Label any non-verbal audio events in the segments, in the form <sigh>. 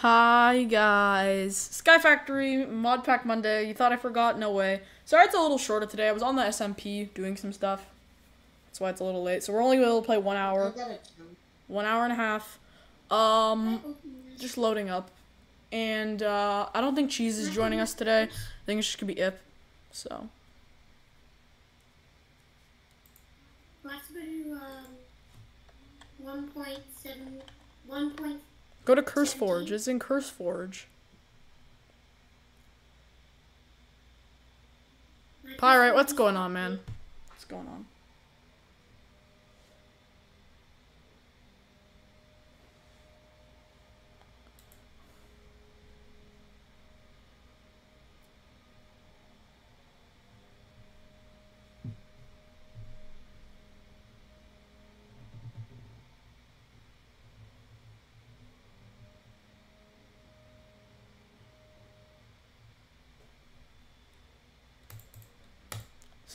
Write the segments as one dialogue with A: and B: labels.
A: Hi guys, Sky Factory Mod Pack Monday. You thought I forgot? No way. Sorry, it's a little shorter today. I was on the SMP doing some stuff. That's why it's a little late. So we're only able to play one hour, one hour and a half. Um, just loading up, and uh, I don't think Cheese is joining us today. I think it's just gonna be Ip. So
B: Let's go to um, 1.7, 1.
A: Go to Curse Forge. It's in Curse Forge. Pyrite, what's going on, man? What's going on?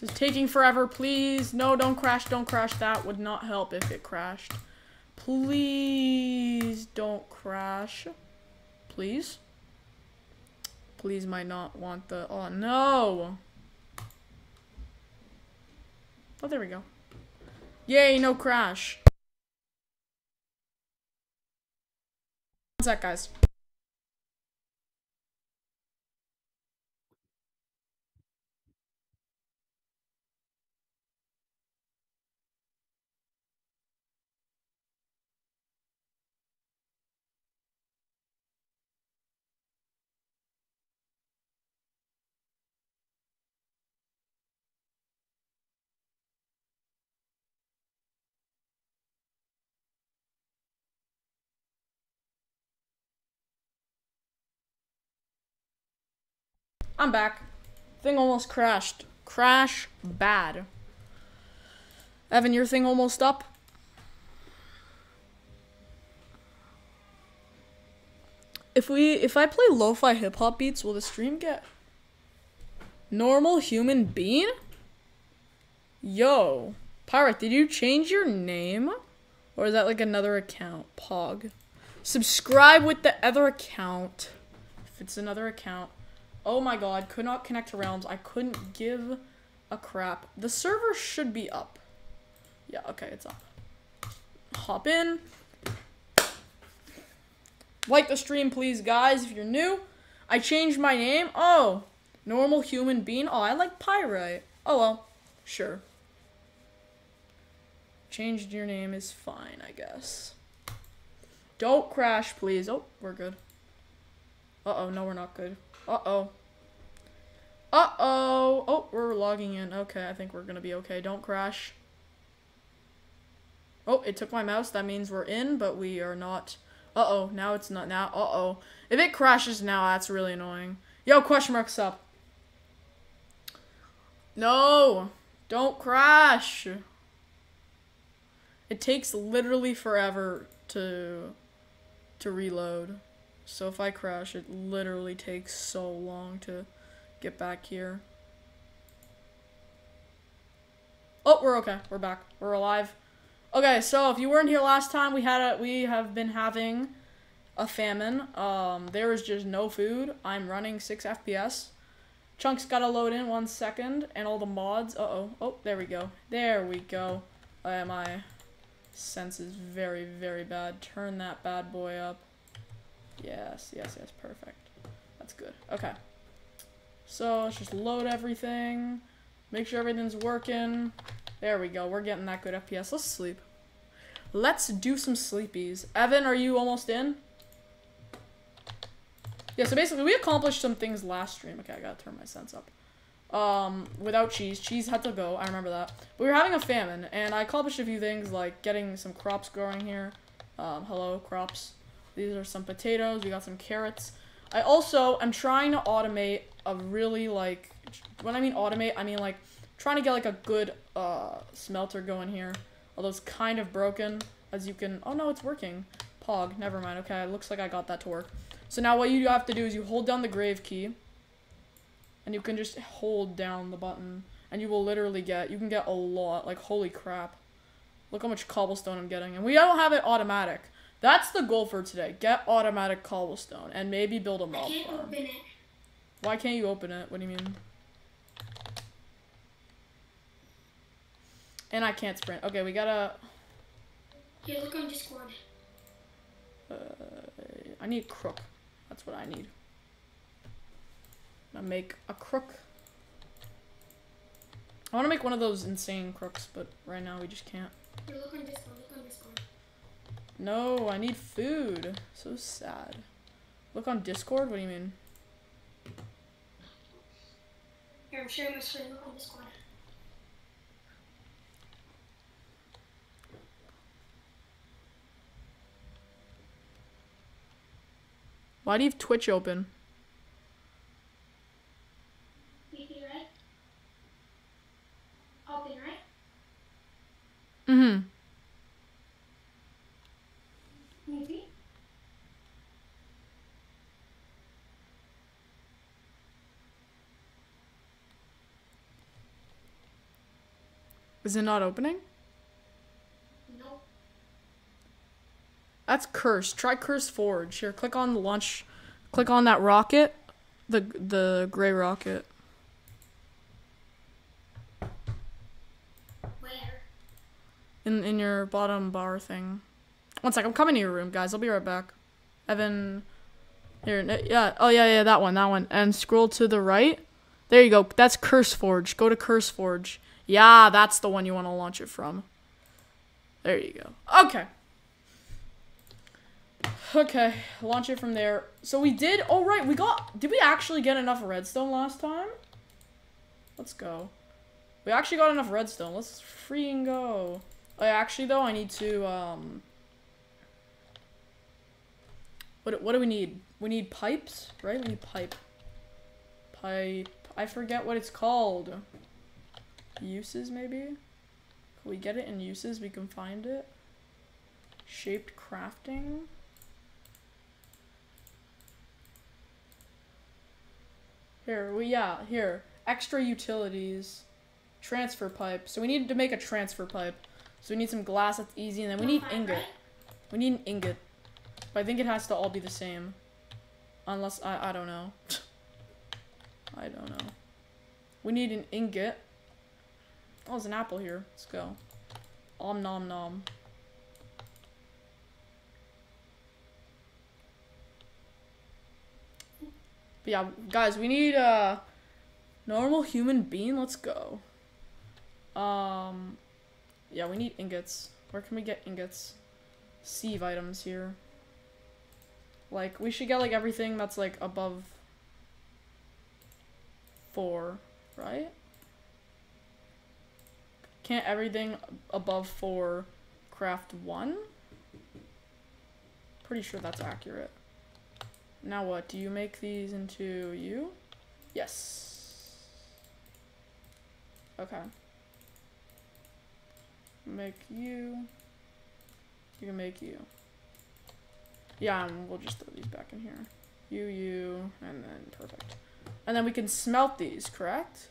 A: This is taking forever. Please. No, don't crash. Don't crash. That would not help if it crashed. Please don't crash. Please. Please might not want the... Oh, no. Oh, there we go. Yay, no crash. One sec, guys. I'm back. Thing almost crashed. Crash bad. Evan, your thing almost up? If we if I play lo-fi hip hop beats, will the stream get normal human being? Yo, Pyrite, did you change your name? Or is that like another account? Pog. Subscribe with the other account. If it's another account. Oh my god, could not connect to Realms. I couldn't give a crap. The server should be up. Yeah, okay, it's up. Hop in. Like the stream, please, guys, if you're new. I changed my name. Oh, normal human being. Oh, I like Pyrite. Oh, well, sure. Changed your name is fine, I guess. Don't crash, please. Oh, we're good. Uh-oh, no, we're not good. Uh-oh. Uh-oh. Oh, we're logging in. Okay, I think we're gonna be okay. Don't crash. Oh, it took my mouse. That means we're in, but we are not. Uh-oh, now it's not. Now, uh-oh. If it crashes now, that's really annoying. Yo, question marks up. No! Don't crash! It takes literally forever to to reload. So if I crash, it literally takes so long to get back here. Oh, we're okay. We're back. We're alive. Okay, so if you weren't here last time, we had a we have been having a famine. Um, there is just no food. I'm running 6 FPS. Chunks gotta load in one second, and all the mods. Uh-oh. Oh, there we go. There we go. Uh, my sense is very, very bad. Turn that bad boy up. Yes, yes, yes, perfect. That's good. Okay. So, let's just load everything. Make sure everything's working. There we go. We're getting that good FPS. Let's sleep. Let's do some sleepies. Evan, are you almost in? Yeah, so basically, we accomplished some things last stream. Okay, I gotta turn my sense up. Um, without cheese. Cheese had to go. I remember that. But we were having a famine, and I accomplished a few things, like getting some crops growing here. Um, hello, crops. These are some potatoes. We got some carrots. I also am trying to automate a really, like, when I mean automate, I mean, like, trying to get, like, a good, uh, smelter going here. Although it's kind of broken, as you can, oh no, it's working. Pog, never mind. Okay, it looks like I got that to work. So now what you have to do is you hold down the grave key. And you can just hold down the button. And you will literally get, you can get a lot. Like, holy crap. Look how much cobblestone I'm getting. And we don't have it automatic. That's the goal for today. Get automatic cobblestone and maybe build a mob
B: can't
A: farm.
B: open it.
A: Why can't you open it? What do you mean? And I can't sprint. Okay, we gotta.
B: Here, look on Discord.
A: Uh, I need crook. That's what I need. I'm make a crook. I want to make one of those insane crooks, but right now we just can't.
B: Here, look on Discord. Look on Discord.
A: No, I need food. So sad. Look on Discord? What do you mean?
B: Here, I'm sharing my screen. Look on Discord.
A: Why do you have Twitch open?
B: BP, right? Open, right?
A: Mm-hmm.
B: Maybe.
A: Is it not opening?
B: Nope.
A: That's curse. Try curse forge. Here, click on the launch. Click on that rocket. The the gray rocket.
B: Where?
A: In in your bottom bar thing. One sec, I'm coming to your room, guys. I'll be right back. Evan here, yeah. Oh yeah, yeah, that one, that one. And scroll to the right. There you go. That's Curse Forge. Go to Curse Forge. Yeah, that's the one you want to launch it from. There you go. Okay. Okay, launch it from there. So we did. Oh right, we got. Did we actually get enough redstone last time? Let's go. We actually got enough redstone. Let's freaking go. Yeah, actually though, I need to um. What what do we need? We need pipes, right? We need pipe. Pipe. I forget what it's called. Uses maybe. Can we get it in uses? We can find it. Shaped crafting. Here, we yeah, here. Extra utilities. Transfer pipe. So we need to make a transfer pipe. So we need some glass that's easy, and then we need ingot. We need an ingot. But I think it has to all be the same. Unless I I don't know. <laughs> I don't know. We need an ingot. Oh, there's an apple here. Let's go. Om nom nom. But yeah, guys, we need a normal human being. Let's go. Um, yeah, we need ingots. Where can we get ingots? Sieve items here. Like, we should get, like, everything that's, like, above four, right? Can't everything above four craft one? Pretty sure that's accurate. Now what? Do you make these into you? Yes. Okay. Make you. You can make you. Yeah, and we'll just throw these back in here. You, you, and then perfect. And then we can smelt these, correct?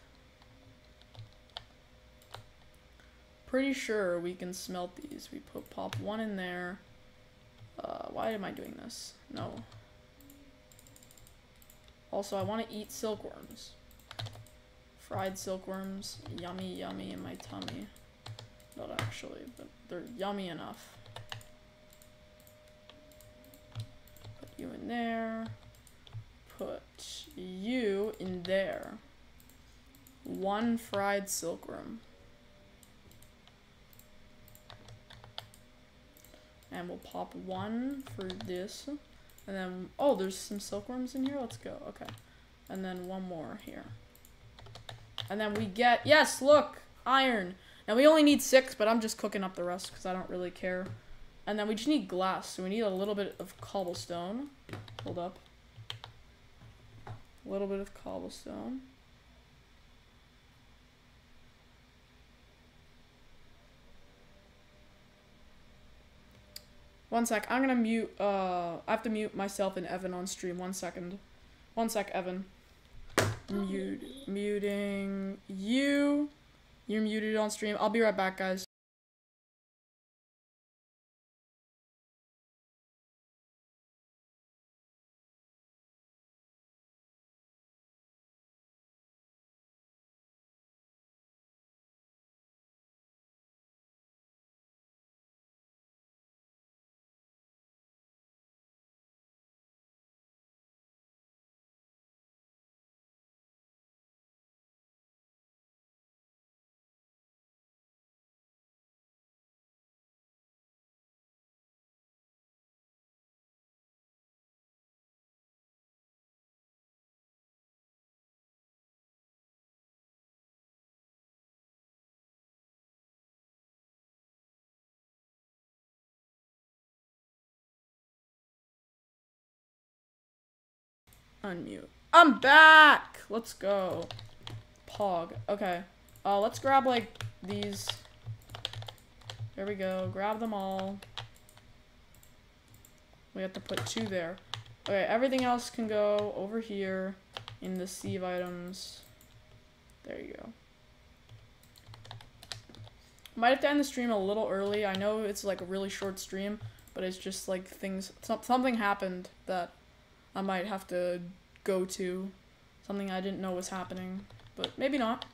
A: Pretty sure we can smelt these. We put pop one in there. Uh, why am I doing this? No. Also, I want to eat silkworms. Fried silkworms, yummy, yummy in my tummy. Not actually, but they're yummy enough. Put you in there. Put you in there. One fried silkworm. And we'll pop one for this. And then, oh, there's some silkworms in here. Let's go. Okay. And then one more here. And then we get, yes, look, iron. Now we only need six, but I'm just cooking up the rest because I don't really care. And then we just need glass, so we need a little bit of cobblestone. Hold up. A little bit of cobblestone. One sec. I'm gonna mute. Uh, I have to mute myself and Evan on stream. One second. One sec, Evan. Mute. Muting you. You're muted on stream. I'll be right back, guys. Unmute. I'm back! Let's go. Pog. Okay. Uh, let's grab, like, these. There we go. Grab them all. We have to put two there. Okay, everything else can go over here in the sieve items. There you go. Might have to end the stream a little early. I know it's like a really short stream, but it's just like things, something happened that I might have to go to. Something I didn't know was happening, but maybe not.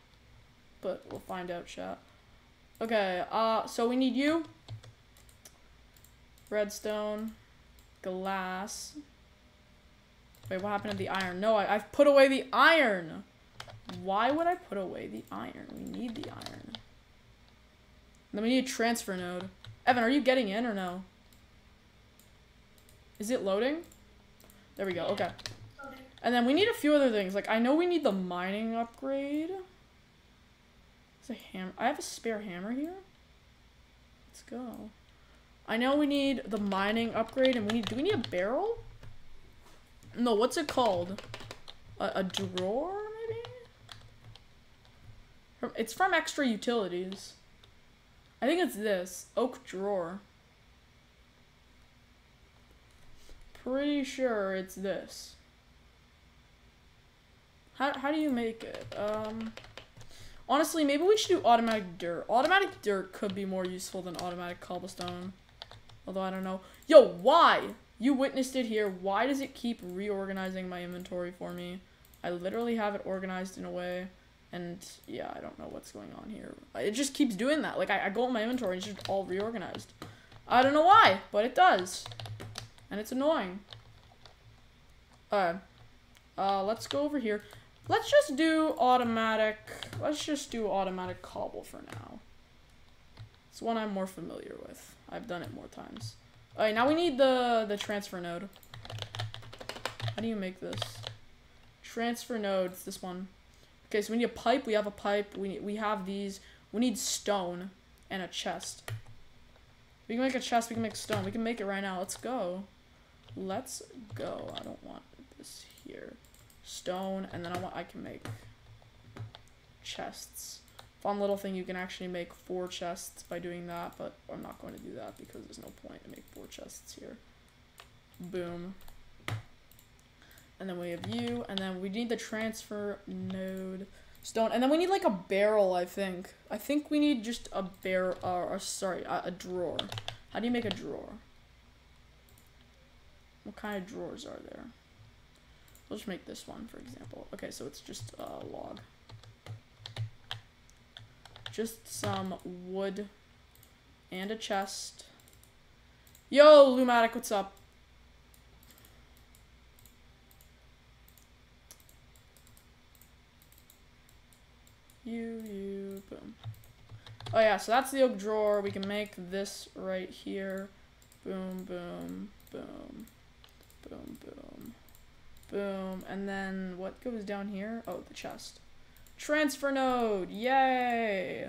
A: But we'll find out, chat. Okay, uh, so we need you. Redstone. Glass. Wait, what happened to the iron? No, I, I've put away the iron. Why would I put away the iron? We need the iron. Then we need a transfer node. Evan, are you getting in or no? Is it loading? There we go, okay. And then we need a few other things. Like, I know we need the mining upgrade. It's a hammer. I have a spare hammer here. Let's go. I know we need the mining upgrade, and we need- do we need a barrel? No, what's it called? A, a drawer, maybe? From, it's from Extra Utilities. I think it's this. Oak drawer. Pretty sure it's this. How, how do you make it? Um, honestly, maybe we should do automatic dirt. Automatic dirt could be more useful than automatic cobblestone. Although I don't know. Yo, why? You witnessed it here. Why does it keep reorganizing my inventory for me? I literally have it organized in a way. And yeah, I don't know what's going on here. It just keeps doing that. Like I, I go in my inventory and it's just all reorganized. I don't know why, but it does. And it's annoying. Alright. Uh, let's go over here. Let's just do automatic. Let's just do automatic cobble for now. It's one I'm more familiar with. I've done it more times. Alright, now we need the, the transfer node. How do you make this? Transfer node, it's this one. Okay, so we need a pipe, we have a pipe, we, we have these. We need stone and a chest. We can make a chest, we can make stone. We can make it right now. Let's go. Let's go. I don't want this here. Stone, and then I want I can make chests. Fun little thing, you can actually make four chests by doing that, but I'm not going to do that because there's no point to make four chests here. Boom. And then we have you, and then we need the transfer node stone, and then we need like a barrel, I think. I think we need just a barrel, uh, or sorry, a, a drawer. How do you make a drawer? What kind of drawers are there? Let's make this one, for example. Okay, so it's just a log. Just some wood and a chest. Yo, Lumatic, what's up? You, you, boom. Oh yeah, so that's the oak drawer. We can make this right here. Boom, boom, boom, boom, boom, boom. And then what goes down here? Oh, the chest. Transfer node, yay!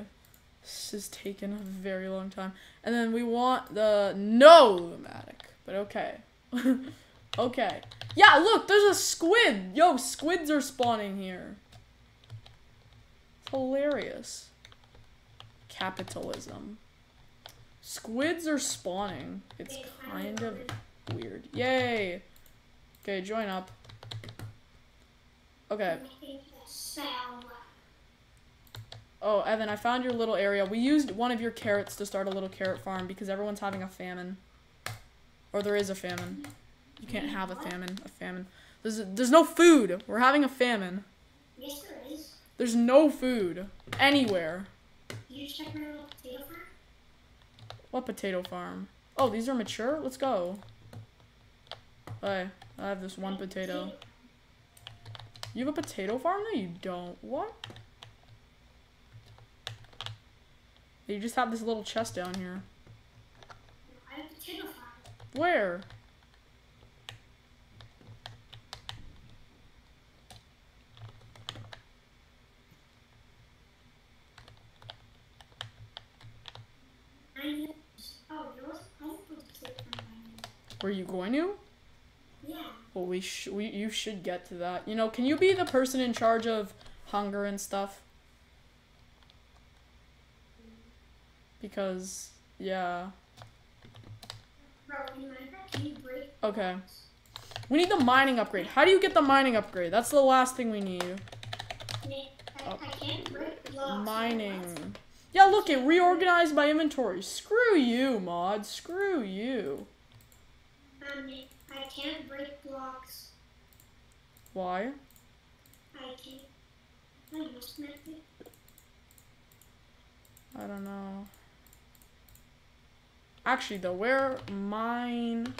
A: This has taken a very long time. And then we want the no Lumatic, but okay. <laughs> okay. Yeah, look, there's a squid! Yo, squids are spawning here. Hilarious. Capitalism. Squids are spawning. It's kind of weird. Yay! Okay, join up. Okay. Oh, Evan, I found your little area. We used one of your carrots to start a little carrot farm because everyone's having a famine. Or there is a famine. You can't have a famine. A famine. There's, there's no food. We're having a famine.
B: Yes, there is.
A: There's no food. Anywhere.
B: You just check my little potato farm?
A: What potato farm? Oh, these are mature? Let's go. Hey, I have this one potato. You have a potato farm? No, you don't. What? You just have this little chest down here.
B: I have a potato farm.
A: Where?
B: Oh, there was I have a potato farm.
A: Were you going to? Well, we sh- we you should get to that. You know, can you be the person in charge of hunger and stuff? Because yeah.
B: Bro, in Minecraft, can you break
A: Okay. We need the mining upgrade. How do you get the mining upgrade? That's the last thing we need. Oh.
B: I can't break blocks.
A: Mining. Yeah, look, it reorganized my inventory. Screw you, mod. Screw you.
B: Um, I can't break blocks.
A: Why?
B: I can't. I must make it.
A: I don't know. Actually, though, where mine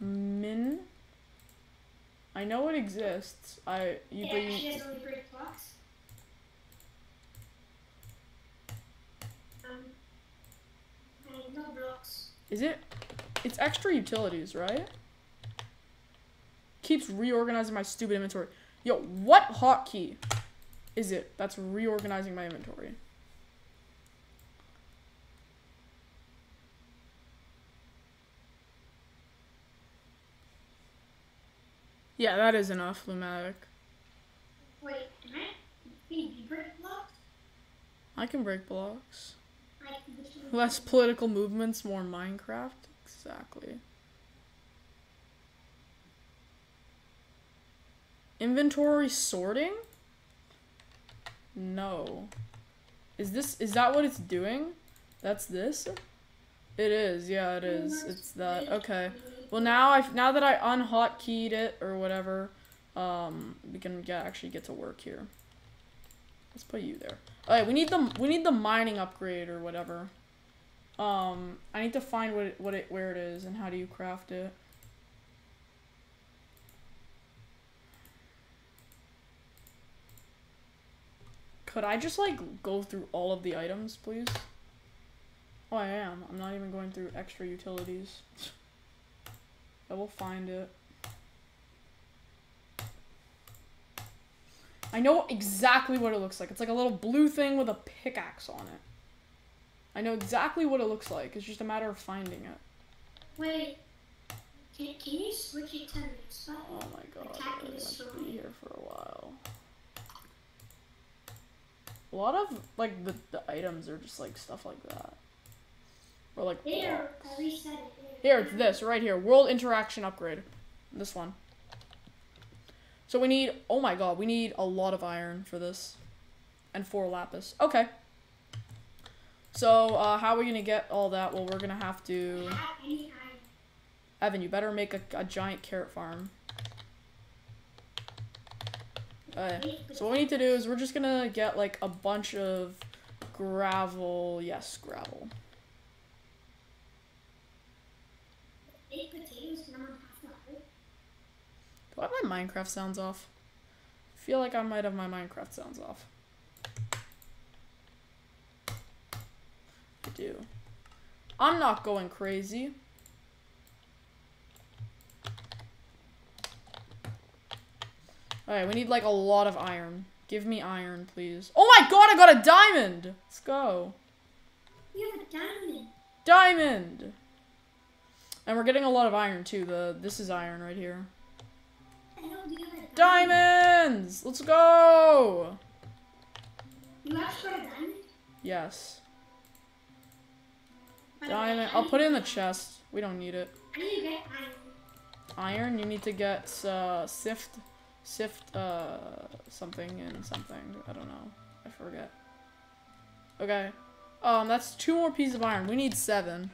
A: min? I know it exists. I you,
B: It
A: but you-
B: actually does only break blocks. Um, I have no blocks.
A: is it? It's extra utilities, right? Keeps reorganizing my stupid inventory. Yo, what hotkey is it that's reorganizing my inventory? Yeah, that is enough, Lumatic.
B: Wait, I? Can you break blocks?
A: I can break blocks.
B: I
A: Less political movements, more Minecraft. Exactly. Inventory sorting? No. Is this is that what it's doing? That's this? It is. Yeah, it is. It's that. Okay. Well, now I now that I unhotkeyed it or whatever, um, we can get actually get to work here. Let's put you there. Alright, we need the we need the mining upgrade or whatever. Um, I need to find what it, what it where it is and how do you craft it. Could I just like go through all of the items, please? Oh, I am. I'm not even going through extra utilities. I will find it. I know exactly what it looks like. It's like a little blue thing with a pickaxe on it. I know exactly what it looks like. It's just a matter of finding it.
B: Wait. Can, can you switch it to next button?
A: Oh my god, I'm gonna be here for a while. A lot of like the, the items are just like stuff like that. Or like
B: There,
A: blocks.
B: I reset it.
A: Here, it's this right here. World interaction upgrade. This one. So we need, oh my god, we need a lot of iron for this. And four lapis. Okay. So, uh, how are we gonna get all that? Well, we're gonna have to...
B: Have any.
A: Evan, you better make a, a giant carrot farm. Oh, okay. So what we need to do is we're just gonna get like a bunch of gravel. Yes, gravel. Do I have my Minecraft sounds off? I feel like I might have my Minecraft sounds off. I do. I'm not going crazy. Alright, we need like a lot of iron. Give me iron, please. Oh my god, I got a diamond! Let's go.
B: You have a diamond.
A: Diamond! And we're getting a lot of iron too. The this is iron right here.
B: I know you have a diamond.
A: Diamonds! Let's go!
B: You actually got a diamond?
A: Yes.
B: By the way,
A: Diamond. I'll put it in the chest. We don't need it.
B: How do you get iron?
A: Iron, you need to get uh, sift, sift uh, something and something. I don't know. I forget. Okay. Um, that's two more pieces of iron. We need seven.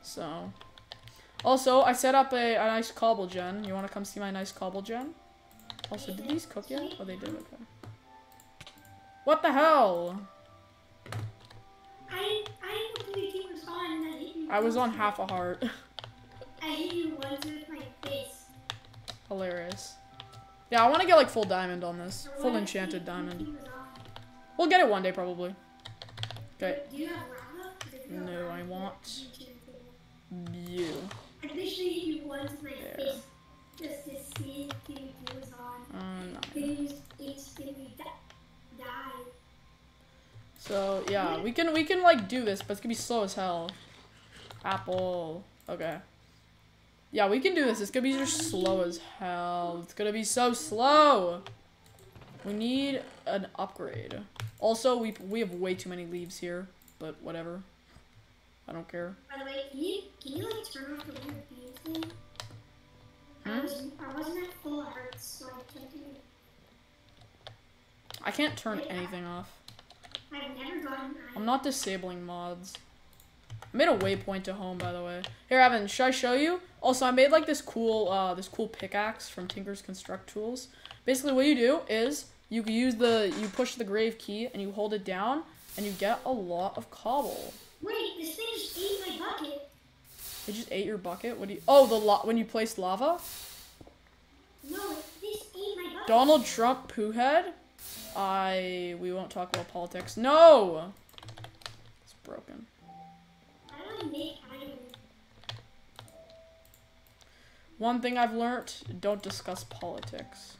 A: So. Also, I set up a, a nice cobble gen. You want to come see my nice cobble gen? Also, did these cook yet? Oh, they did. Okay. What the hell?
B: I I didn't know you was on and I hit you.
A: I was on half a heart. <laughs>
B: I hit you once with my face.
A: Hilarious. Yeah, I want to get like full diamond on this. Full enchanted diamond. We'll get it one day probably. Okay. No, I want-. You. There.
B: to.
A: So yeah, we can we can like do this, but it's gonna be slow as hell. Apple. Okay. Yeah, we can do this. It's gonna be just slow as hell. It's gonna be so slow. We need an upgrade. Also, we we have way too many leaves here, but whatever. I don't care.
B: By the way, can you can you like turn off the weird beam thing? I
A: Hmm?
B: was I wasn't at full hearts, so I can't do it.
A: I can't turn anything off.
B: I've never gotten
A: I'm not disabling mods. I made a waypoint to home, by the way. Here, Evan, should I show you? Also, I made like this cool, uh, this cool pickaxe from Tinker's Construct Tools. Basically, what you do is you use the, you push the grave key and you hold it down, and you get a lot of cobble.
B: Wait, this thing just ate my bucket.
A: It just ate your bucket. What do you? Oh, the lot when you placed lava.
B: No, this ate my bucket.
A: Donald Trump poo head. I. We won't talk about politics. No. It's broken. One thing I've learned, don't discuss politics.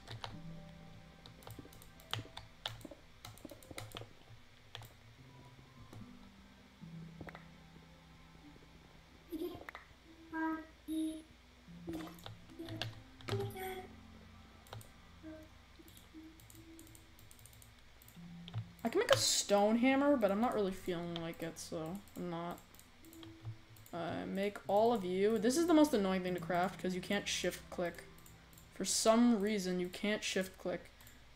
A: I can make a stone hammer, but I'm not really feeling like it, so I'm not. Uh, make all of you. This is the most annoying thing to craft because you can't shift click. For some reason, you can't shift click.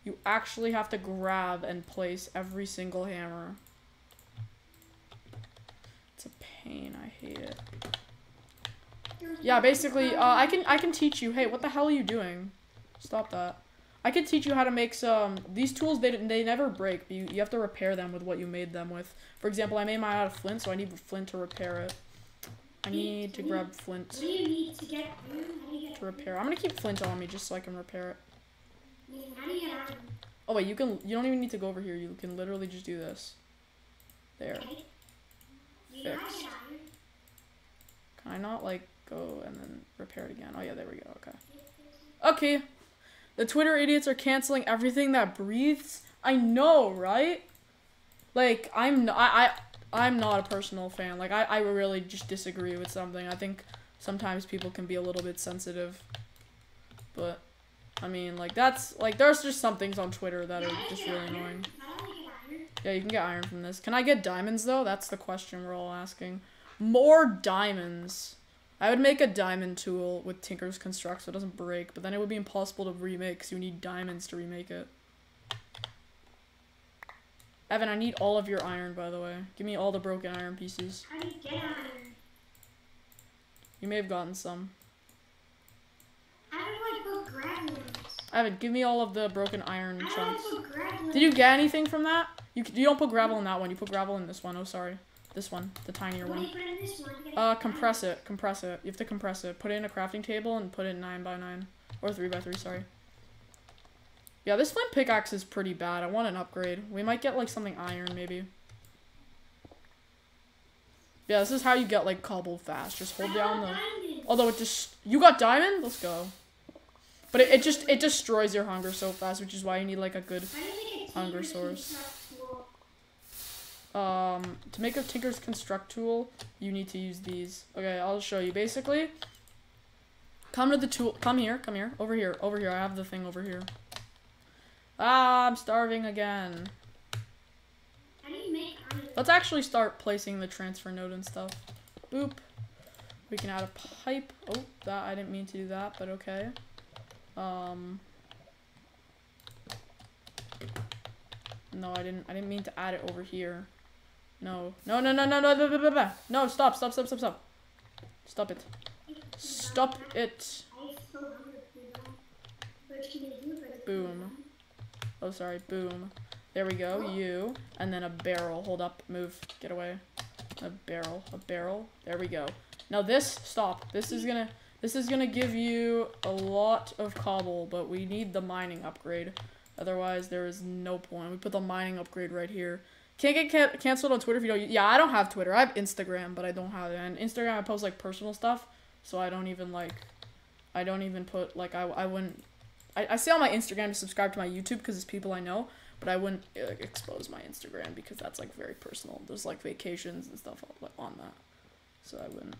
A: You actually have to grab and place every single hammer. It's a pain. I hate it. Yeah, basically, uh, I can I can teach you. Hey, what the hell are you doing? Stop that. I can teach you how to make some. These tools they they never break. You you have to repair them with what you made them with. For example, I made mine out of flint, so I need flint to repair it. I need to grab flint
B: to
A: repair. I'm gonna keep flint on me just so I can repair it. Oh wait, you can. You don't even need to go over here. You can literally just do this. There. Fixed. Can I not like go and then repair it again? Oh yeah, there we go. Okay. Okay. The Twitter idiots are canceling everything that breathes. I know, right? Like I'm I I am not a personal fan. Like I I really just disagree with something. I think sometimes people can be a little bit sensitive. But I mean, like that's like there's just some things on Twitter that are just really annoying. Yeah, you can get iron from this. Can I get diamonds though? That's the question we're all asking. More diamonds. I would make a diamond tool with Tinker's Construct so it doesn't break, but then it would be impossible to remake because you need diamonds to remake it. Evan, I need all of your iron, by the way. Give me all the broken iron pieces.
B: How do you get iron?
A: You may have gotten some.
B: How do I put gravelins?
A: Evan, give me all of the broken iron
B: How do
A: chunks.
B: I put gravelins?
A: Did you get anything from that? You, you don't put gravel in that one. You put gravel in this one. Oh, sorry. This one. The tinier
B: What do
A: one.
B: you put in this one?
A: Uh,
B: iron?
A: compress it. Compress it. You have to compress it. Put it in a crafting table and put it in 9 by 9 Or 3 by 3 sorry. Yeah, this flint pickaxe is pretty bad. I want an upgrade. We might get, like, something iron, maybe. Yeah, this is how you get, like, cobble fast. Just hold
B: I
A: down the... Although it just... You got diamond? Let's go. But it, it just... It destroys your hunger so fast, which is why you need, like, a good...
B: How do you make a
A: Hunger source. Um, to make a Tinker's Construct tool, you need to use these. Okay, I'll show you. Basically, come to the tool. Come here. Come here. Over here. Over here. I have the thing over here. Ah, I'm starving again.
B: How do you make iron?
A: Let's actually start placing the transfer node and stuff. Boop. We can add a pipe. Oh, that I didn't mean to do that, but okay. Um. No, I didn't. I didn't mean to add it over here. No. No. No. No. No. No. No. No. No. No. Stop. Stop. Stop. Stop. Stop. Stop it. Stop it.
B: I have so hungry for that. What can you do for the
A: Boom. Oh, sorry. Boom. There we go. Oh. You. And then a barrel. Hold up. Move. Get away. A barrel. A barrel. There we go. Now this, stop. This is gonna, this is gonna give you a lot of cobble, but we need the mining upgrade. Otherwise, there is no point. We put the mining upgrade right here. Can't get ca- canceled on Twitter if you don't. Yeah, I don't have Twitter. I have Instagram, but I don't have it. And Instagram, I post like personal stuff, so I don't even like, I don't even put like I I wouldn't. I, I say on my Instagram to subscribe to my YouTube because it's people I know, but I wouldn't uh, expose my Instagram because that's like very personal. There's like vacations and stuff on, that, so I wouldn't.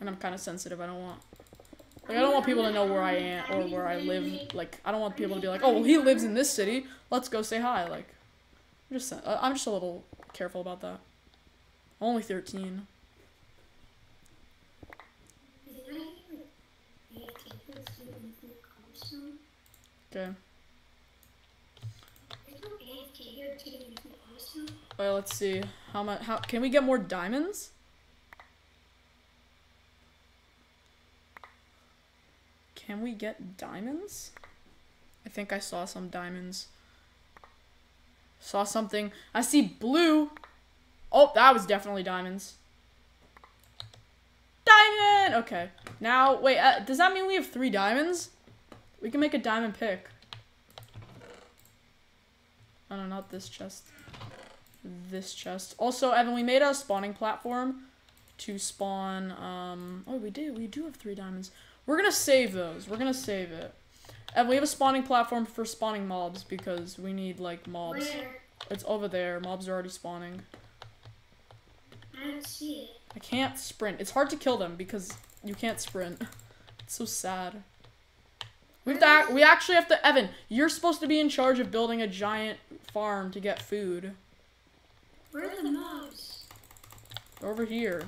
A: And I'm kind of sensitive. I don't want. Like, I don't want people to know where I am or where I live. Like, I don't want people to be like, oh, well, he lives in this city. Let's go say hi. Like, I'm just, uh, I'm just a little careful about that. I'm only 13. Okay. Well, let's see. How much? How can we get more diamonds? Can we get diamonds? I think I saw some diamonds. Saw something. I see blue. Oh, that was definitely diamonds. Diamond! Okay. Now, wait, uh, does that mean we have three diamonds? We can make a diamond pick. Oh no, not this chest. This chest. Also, Evan, we made a spawning platform to spawn, um, oh, we do, we do have three diamonds. We're gonna save those. We're gonna save it. And we have a spawning platform for spawning mobs because we need, like, mobs.
B: Where?
A: It's over there. Mobs are already spawning.
B: I don't see it.
A: I can't sprint. It's hard to kill them because you can't sprint. <laughs> It's so sad. We have to we actually have to Evan, you're supposed to be in charge of building a giant farm to get food.
B: Where are the mobs?
A: Over here.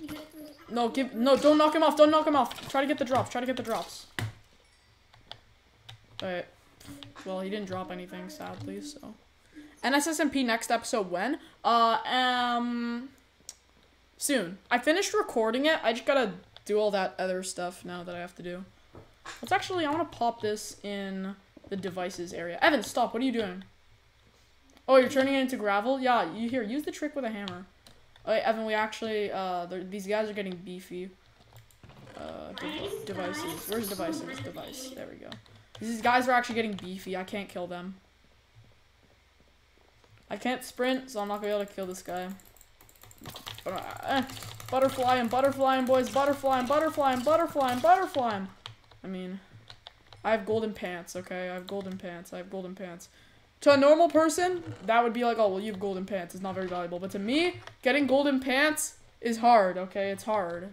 B: You got those-
A: No, give no, don't knock him off. Don't knock him off. Try to get the drops. Try to get the drops. Alright. Well, he didn't drop anything, sadly, so. NSSMP next episode when? Uh, um, soon. I finished recording it. I just gotta do all that other stuff now that I have to do. Let's actually, I want to pop this in the devices area. Evan, stop. What are you doing? Oh, you're turning it into gravel? Yeah, you here. Use the trick with a hammer. Okay, Evan, we actually, uh, these guys are getting beefy. Uh, dev- devices. Where's devices? Device. There we go. These guys are actually getting beefy. I can't kill them. I can't sprint, so I'm not gonna be able to kill this guy. Uh. Butterfly and butterfly and boys, butterfly and butterfly and butterfly and butterfly. and- I mean, I have golden pants, okay? I have golden pants. I have golden pants. To a normal person, that would be like, oh, well, you have golden pants. It's not very valuable. But to me, getting golden pants is hard, okay? It's hard.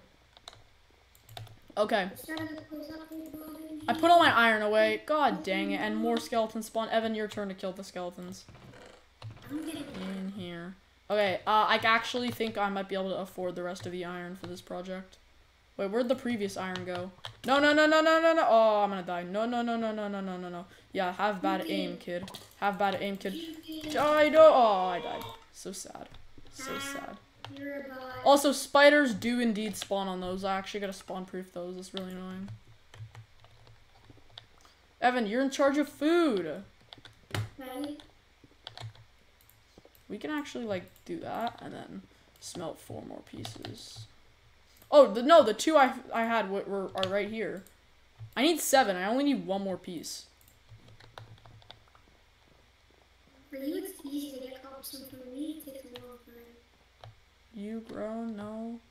A: Okay. I put all my iron away. God dang it. And more skeletons spawn. Evan, your turn to kill the skeletons.
B: I'm getting
A: In here. Okay, uh, I actually think I might be able to afford the rest of the iron for this project. Wait, where'd the previous iron go? No, no, no, no, no, no, no. Oh, I'm gonna die. No, no, no, no, no, no, no, no, no. Yeah, have bad aim, kid. Have bad aim, kid. I don't. Oh, I died. So sad. So sad. Also, spiders do indeed spawn on those. I actually gotta spawn proof those. It's really annoying. Evan, you're in charge of food.
B: Right?
A: We can actually like do that and then smelt four more pieces. Oh the, no, the two I I had were, were are right here. I need seven. I only need one more piece.
B: For you, it's easy to get cobblestone. For me, it takes a long time.
A: You grown? No.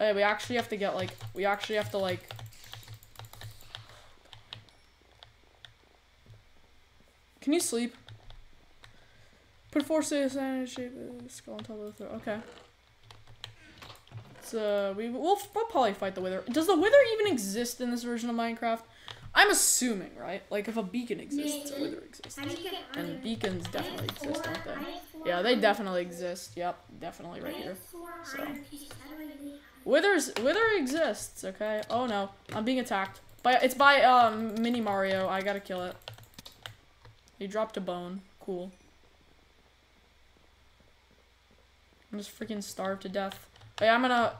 A: Oh, hey, we actually have to get like we actually have to like. Can you sleep? Put force and shape uh, skull on top of the throat. Okay. So we we'll, we'll probably fight the wither. Does the wither even exist in this version of Minecraft? I'm assuming, right? Like if a beacon exists, a wither exists.
B: How do you get iron?
A: And beacons definitely exist, don't they?
B: I have four
A: Yeah, they definitely exist. Yep, definitely right here. So.
B: iron pieces. How do I leave?
A: Withers Wither exists, okay? Oh no, I'm being attacked. By it's by um Mini Mario. I gotta kill it. He dropped a bone. Cool. I'm just freaking starved to death. Hey, I'm gonna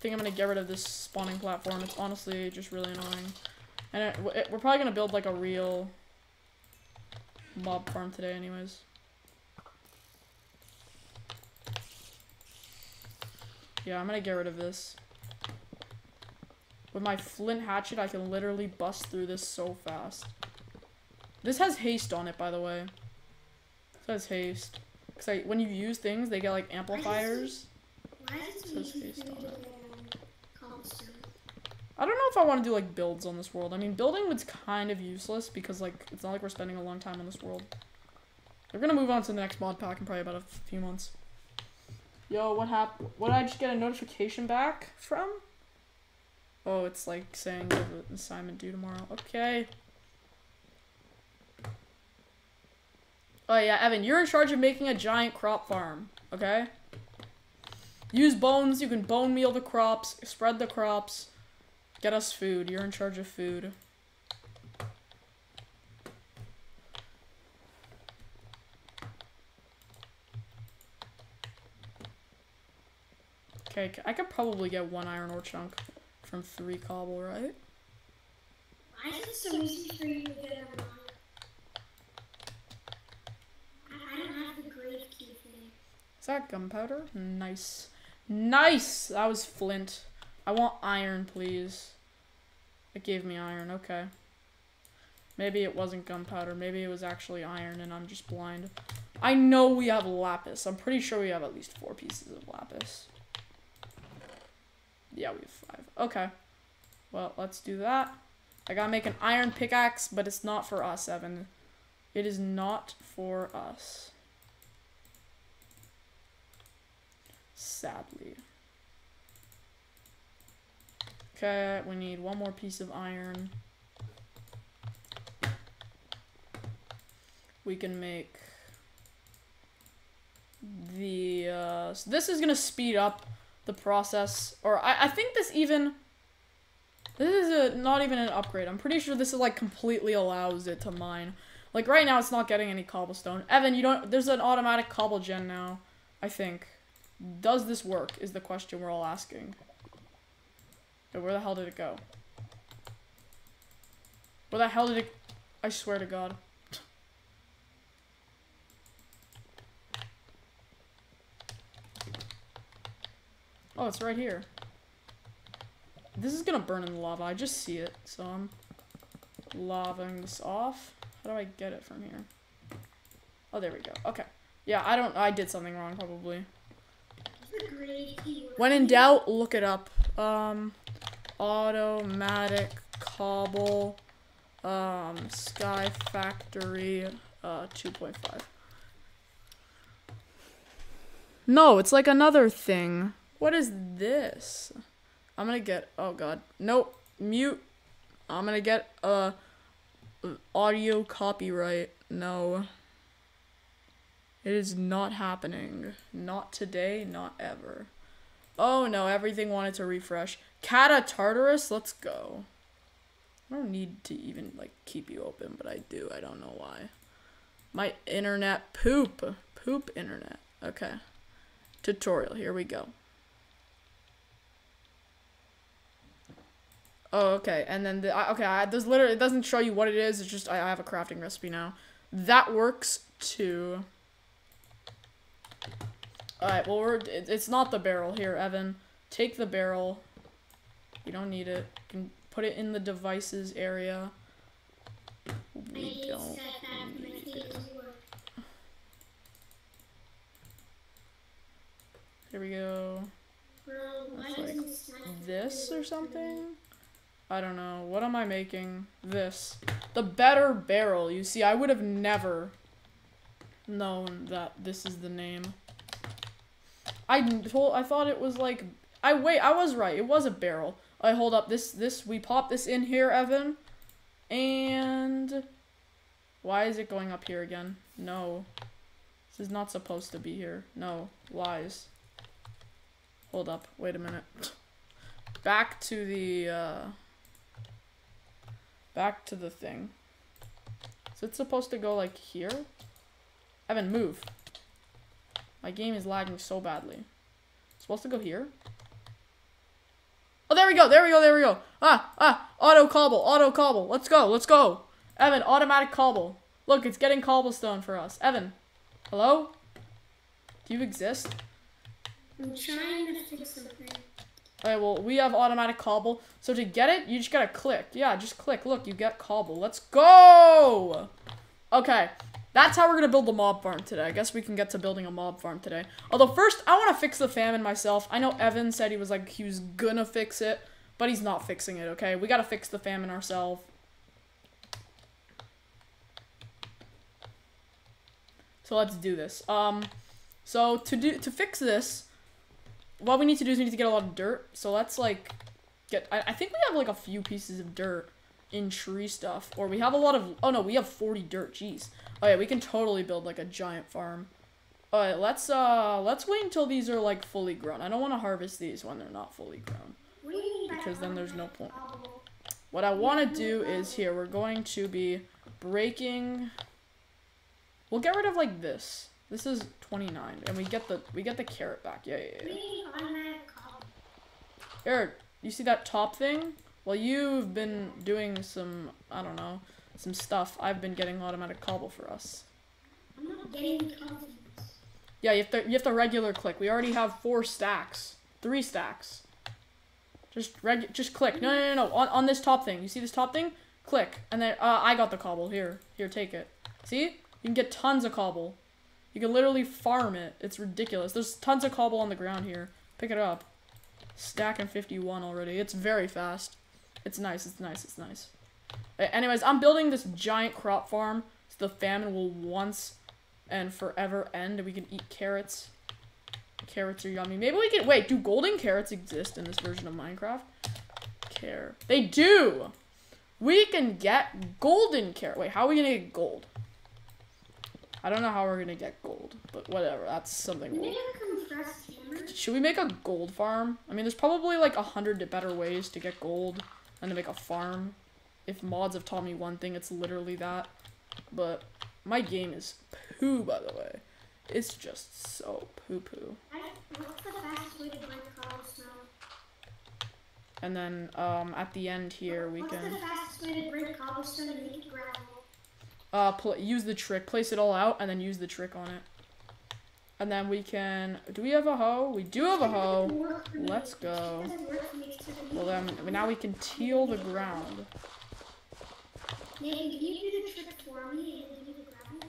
A: think I'm gonna get rid of this spawning platform. It's honestly just really annoying. And it, it- we're probably gonna build like a real mob farm today, anyways. Yeah, I'm gonna get rid of this. With my flint hatchet, I can literally bust through this so fast. This has haste on it, by the way. It says haste. Cause I, when you use things, they get like amplifiers.
B: Why is it so
A: based on it.
B: get cobblestone?
A: I don't know if I want to do like builds on this world. I mean, building was kind of useless because like it's not like we're spending a long time on this world. We're gonna move on to the next mod pack in probably about a few months. Yo, what happened? What did I just get a notification back from? Oh, it's like saying you have an assignment due tomorrow. Okay. Oh yeah, Evan, you're in charge of making a giant crop farm, okay? Use bones, you can bone meal the crops, spread the crops, get us food. You're in charge of food. Okay, I could probably get one iron ore chunk from three cobble, right?
B: Why is it so easy for you to get a mine? I, I don't have the grave key thing.
A: Is that gunpowder? Nice. Nice! That was flint. I want iron, please. It gave me iron, okay. Maybe it wasn't gunpowder. Maybe it was actually iron and I'm just blind. I know we have lapis. I'm pretty sure we have at least four pieces of lapis. Yeah, we have five. Okay. Well, let's do that. I gotta make an iron pickaxe, but it's not for us, Evan. It is not for us. Sadly. Okay, we need one more piece of iron. We can make the, uh, so this is gonna speed up the process, or I, I think this even, this is a, not even an upgrade. I'm pretty sure this is like completely allows it to mine. Like right now it's not getting any cobblestone. Evan, you don't, there's an automatic cobble gen now, I think. Does this work is the question we're all asking. Okay, where the hell did it go? Where the hell did it, I swear to God. Oh, it's right here. This is gonna burn in the lava. I just see it, so I'm lavaing this off. How do I get it from here? Oh, there we go. Okay. Yeah, I don't. I did something wrong, probably.
B: What's the grave key?
A: When in doubt, look it up. Um, automatic cobble, um, Sky Factory, uh, 2.5. No, it's like another thing. What is this? I'm gonna get, oh god. Nope, mute. I'm gonna get, uh, audio copyright. No. It is not happening. Not today, not ever. Oh no, everything wanted to refresh. Cata Tartarus, let's go. I don't need to even like keep you open, but I do. I don't know why. My internet poop. Poop internet. Okay. Tutorial, here we go. Oh, okay. And then the okay, I, there's literally it doesn't show you what it is. It's just I, I have a crafting recipe now. That works too. All right. Well, we're it, it's not the barrel here, Evan. Take the barrel. You don't need it. You can put it in the devices area. We don't.
B: Sky Factory. I think it.
A: Here we go. That's like This or
B: work for me?
A: something. I don't know. What am I making? This. The better barrel. You see, I would have never known that this is the name. I told I thought it was like I wait, I was right. It was a barrel. I hold up this this we pop this in here, Evan. And why is it going up here again? No. This is not supposed to be here. No. Lies. Hold up. Wait a minute. <laughs> Back to the uh back to the thing. Is it supposed to go like here? Evan, move. My game is lagging so badly. It's supposed to go here? Oh, there we go, there we go, there we go. Ah, ah, auto cobble, auto cobble. Let's go, let's go. Evan, automatic cobble. Look, it's getting cobblestone for us. Evan, hello? Do you exist?
B: I'm trying to fix something.
A: Alright, well, we have automatic cobble. So to get it, you just gotta click. Yeah, just click. Look, you get cobble. Let's go! Okay, that's how we're gonna build the mob farm today. I guess we can get to building a mob farm today. Although first, I want to fix the famine myself. I know Evan said he was like, he was gonna fix it, but he's not fixing it, okay? We gotta fix the famine ourselves. So let's do this. Um, so to do to fix this, what we need to do is we need to get a lot of dirt. So let's like get. I, I think we have like a few pieces of dirt in tree stuff, or we have a lot of. Oh no, we have forty dirt. Jeez. Oh yeah, we can totally build like a giant farm. All right, let's uh let's wait until these are like fully grown. I don't want to harvest these when they're not fully grown.
B: What do you mean by
A: Because then there's no point. What I want to do is here, we're going to be breaking. We'll get rid of like this. This is 29, and we get the we get the carrot back. Yeah, yeah, yeah.
B: do you mean automatic cobble?
A: Eric, you see that top thing? Well, you've been doing some, I don't know, some stuff. I've been getting automatic cobble for us.
B: I'm not getting confidence.
A: Yeah, you have to you have to regular click. We already have four stacks, three stacks. Just reg, just click. No, no, no, no. On on this top thing. You see this top thing? Click, and then uh, I got the cobble. Here, here, take it. See? You can get tons of cobble. You can literally farm it. It's ridiculous. There's tons of cobble on the ground here. Pick it up. Stacking 51 already. It's very fast. It's nice. It's nice. It's nice. Anyways, I'm building this giant crop farm so the famine will once and forever end and we can eat carrots. Carrots are yummy. Maybe we can wait, do golden carrots exist in this version of Minecraft? Care. They do! We can get golden carrot. Wait, how are we gonna get gold? I don't know how we're gonna get gold, but whatever. That's something
B: We
A: we'll
B: need a compressed hammer.
A: should we make a gold farm? I mean, there's probably like a hundred better ways to get gold than to make a farm. If mods have taught me one thing, it's literally that. But my game is poo, by the way. It's just so poo poo.
B: I, what's the fastest way to break cobblestone?
A: And then um, at the end here, we
B: What's
A: can
B: the fastest way to break cobblestone and make it gravel?
A: uh, use the trick, place it all out, and then use the trick on it. And then we can. Do we have a hoe? We do have a hoe.
B: Doesn't work for me.
A: Let's go.
B: It doesn't work for me. It's too
A: Well then, now we can teal the ground.
B: Nathan, can you do the trick for me and give me the gravel?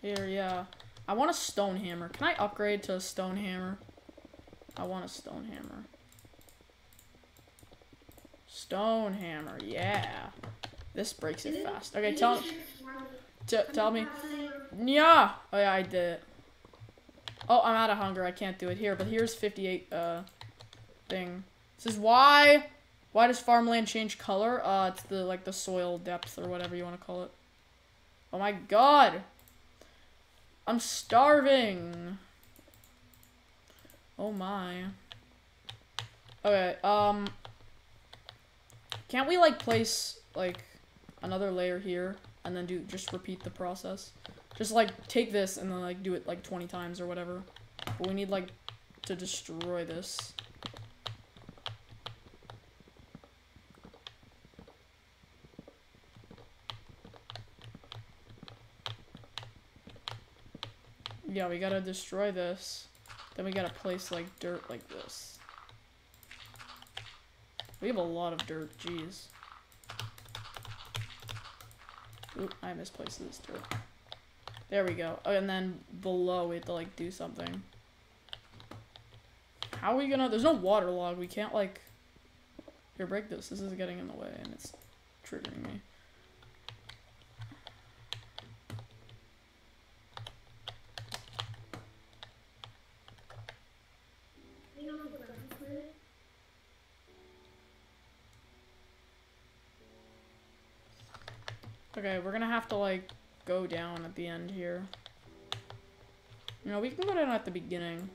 A: Here, yeah. I want a stone hammer. Can I upgrade to a stone hammer? I want a stone hammer. Stone hammer, yeah. This breaks it fast. Okay, tell
B: the trick for me.
A: tell me. Yeah. Oh yeah, I did it. Oh, I'm out of hunger. I can't do it here. But here's 58 uh thing. This is why. Why does farmland change color? Uh, it's the like the soil depth or whatever you want to call it. Oh my god. I'm starving. Oh my. Okay. Um. Can't we like place like another layer here and then do just repeat the process? Just like take this and then like do it like 20 times or whatever. But we need like to destroy this. Yeah, we gotta destroy this. Then we gotta place like dirt like this. We have a lot of dirt, jeez. Oop, I misplaced this dirt. There we go. Oh, and then below we have to like do something. How are we gonna? There's no water log. We can't like. Here, break this. This is getting in the way and it's triggering me.
B: You know the gravel for it?
A: Okay, we're gonna have to like go down at the end here. You know, we can go down at the beginning.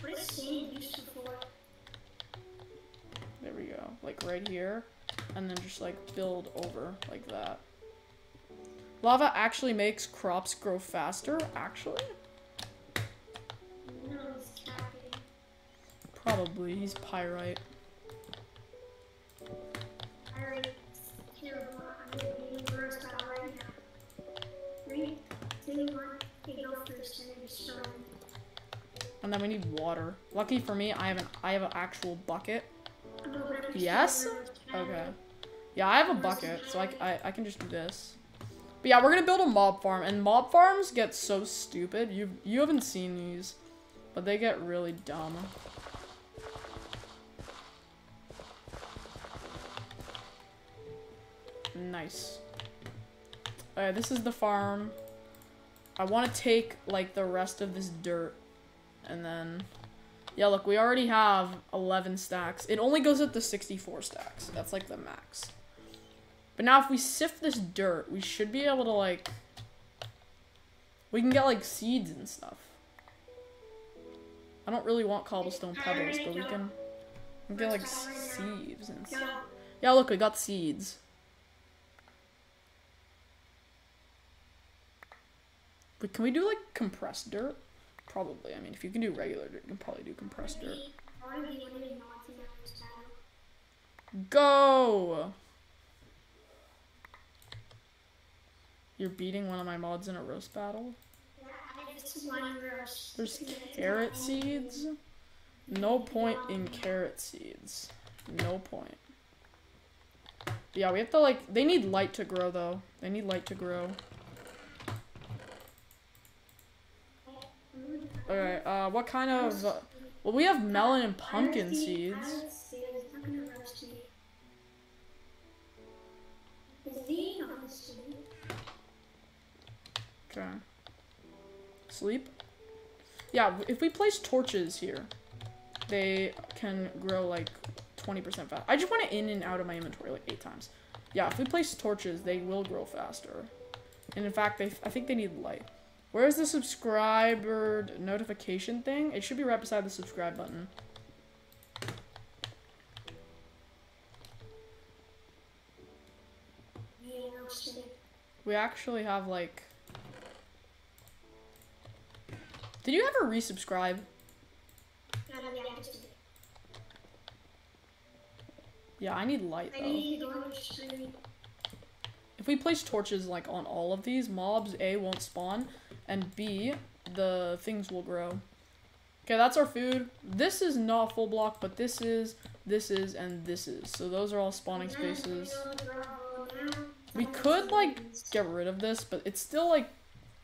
B: What is sand used for?
A: There we go. Like right here. And then just like build over like that. Lava actually makes crops grow faster, actually?
B: No, it's.
A: Probably. He's pyrite.
B: And then
A: we need water. Lucky for me, I have an I have an actual bucket. Yes? Okay. Yeah, I have a bucket, so I, I, I can just do this. But yeah, we're gonna build a mob farm, and mob farms get so stupid. You you haven't seen these, but they get really dumb. Nice. Alright, this is the farm. I want to take, like, the rest of this dirt. And then... Yeah, look, we already have 11 stacks. It only goes up to 64 stacks. That's, like, the max. But now if we sift this dirt, we should be able to, like... We can get, like, seeds and stuff. I don't really want cobblestone pebbles, but we can, we can get, like, seeds and stuff. Yeah, look, we got seeds. But can we do like compressed dirt? Probably. I mean, if you can do regular dirt, you can probably do compressed dirt. Go! You're beating one of my mods in a roast battle? There's carrot seeds? No point in carrot seeds. No point. Yeah, we have to like, they need light to grow though. They need light to grow. Okay, uh, what kind of, uh, well, we have melon and pumpkin seeds.
B: I'm gonna roast you. Is he on the street?
A: Okay. Sleep? Yeah, if we place torches here, they can grow like 20% fast. I just went in and out of my inventory like eight times. Yeah, if we place torches, they will grow faster. And in fact, they I think they need light. Where's the subscriber notification thing? It should be right beside the subscribe button. We actually have like... Did you ever resubscribe? Yeah, I need light though.
B: need to go on the street.
A: If we place torches like on all of these, mobs A won't spawn, and B, the things will grow. Okay, that's our food. This is not full block, but this is, this is, and this is. So those are all spawning spaces. We could like get rid of this, but it's still like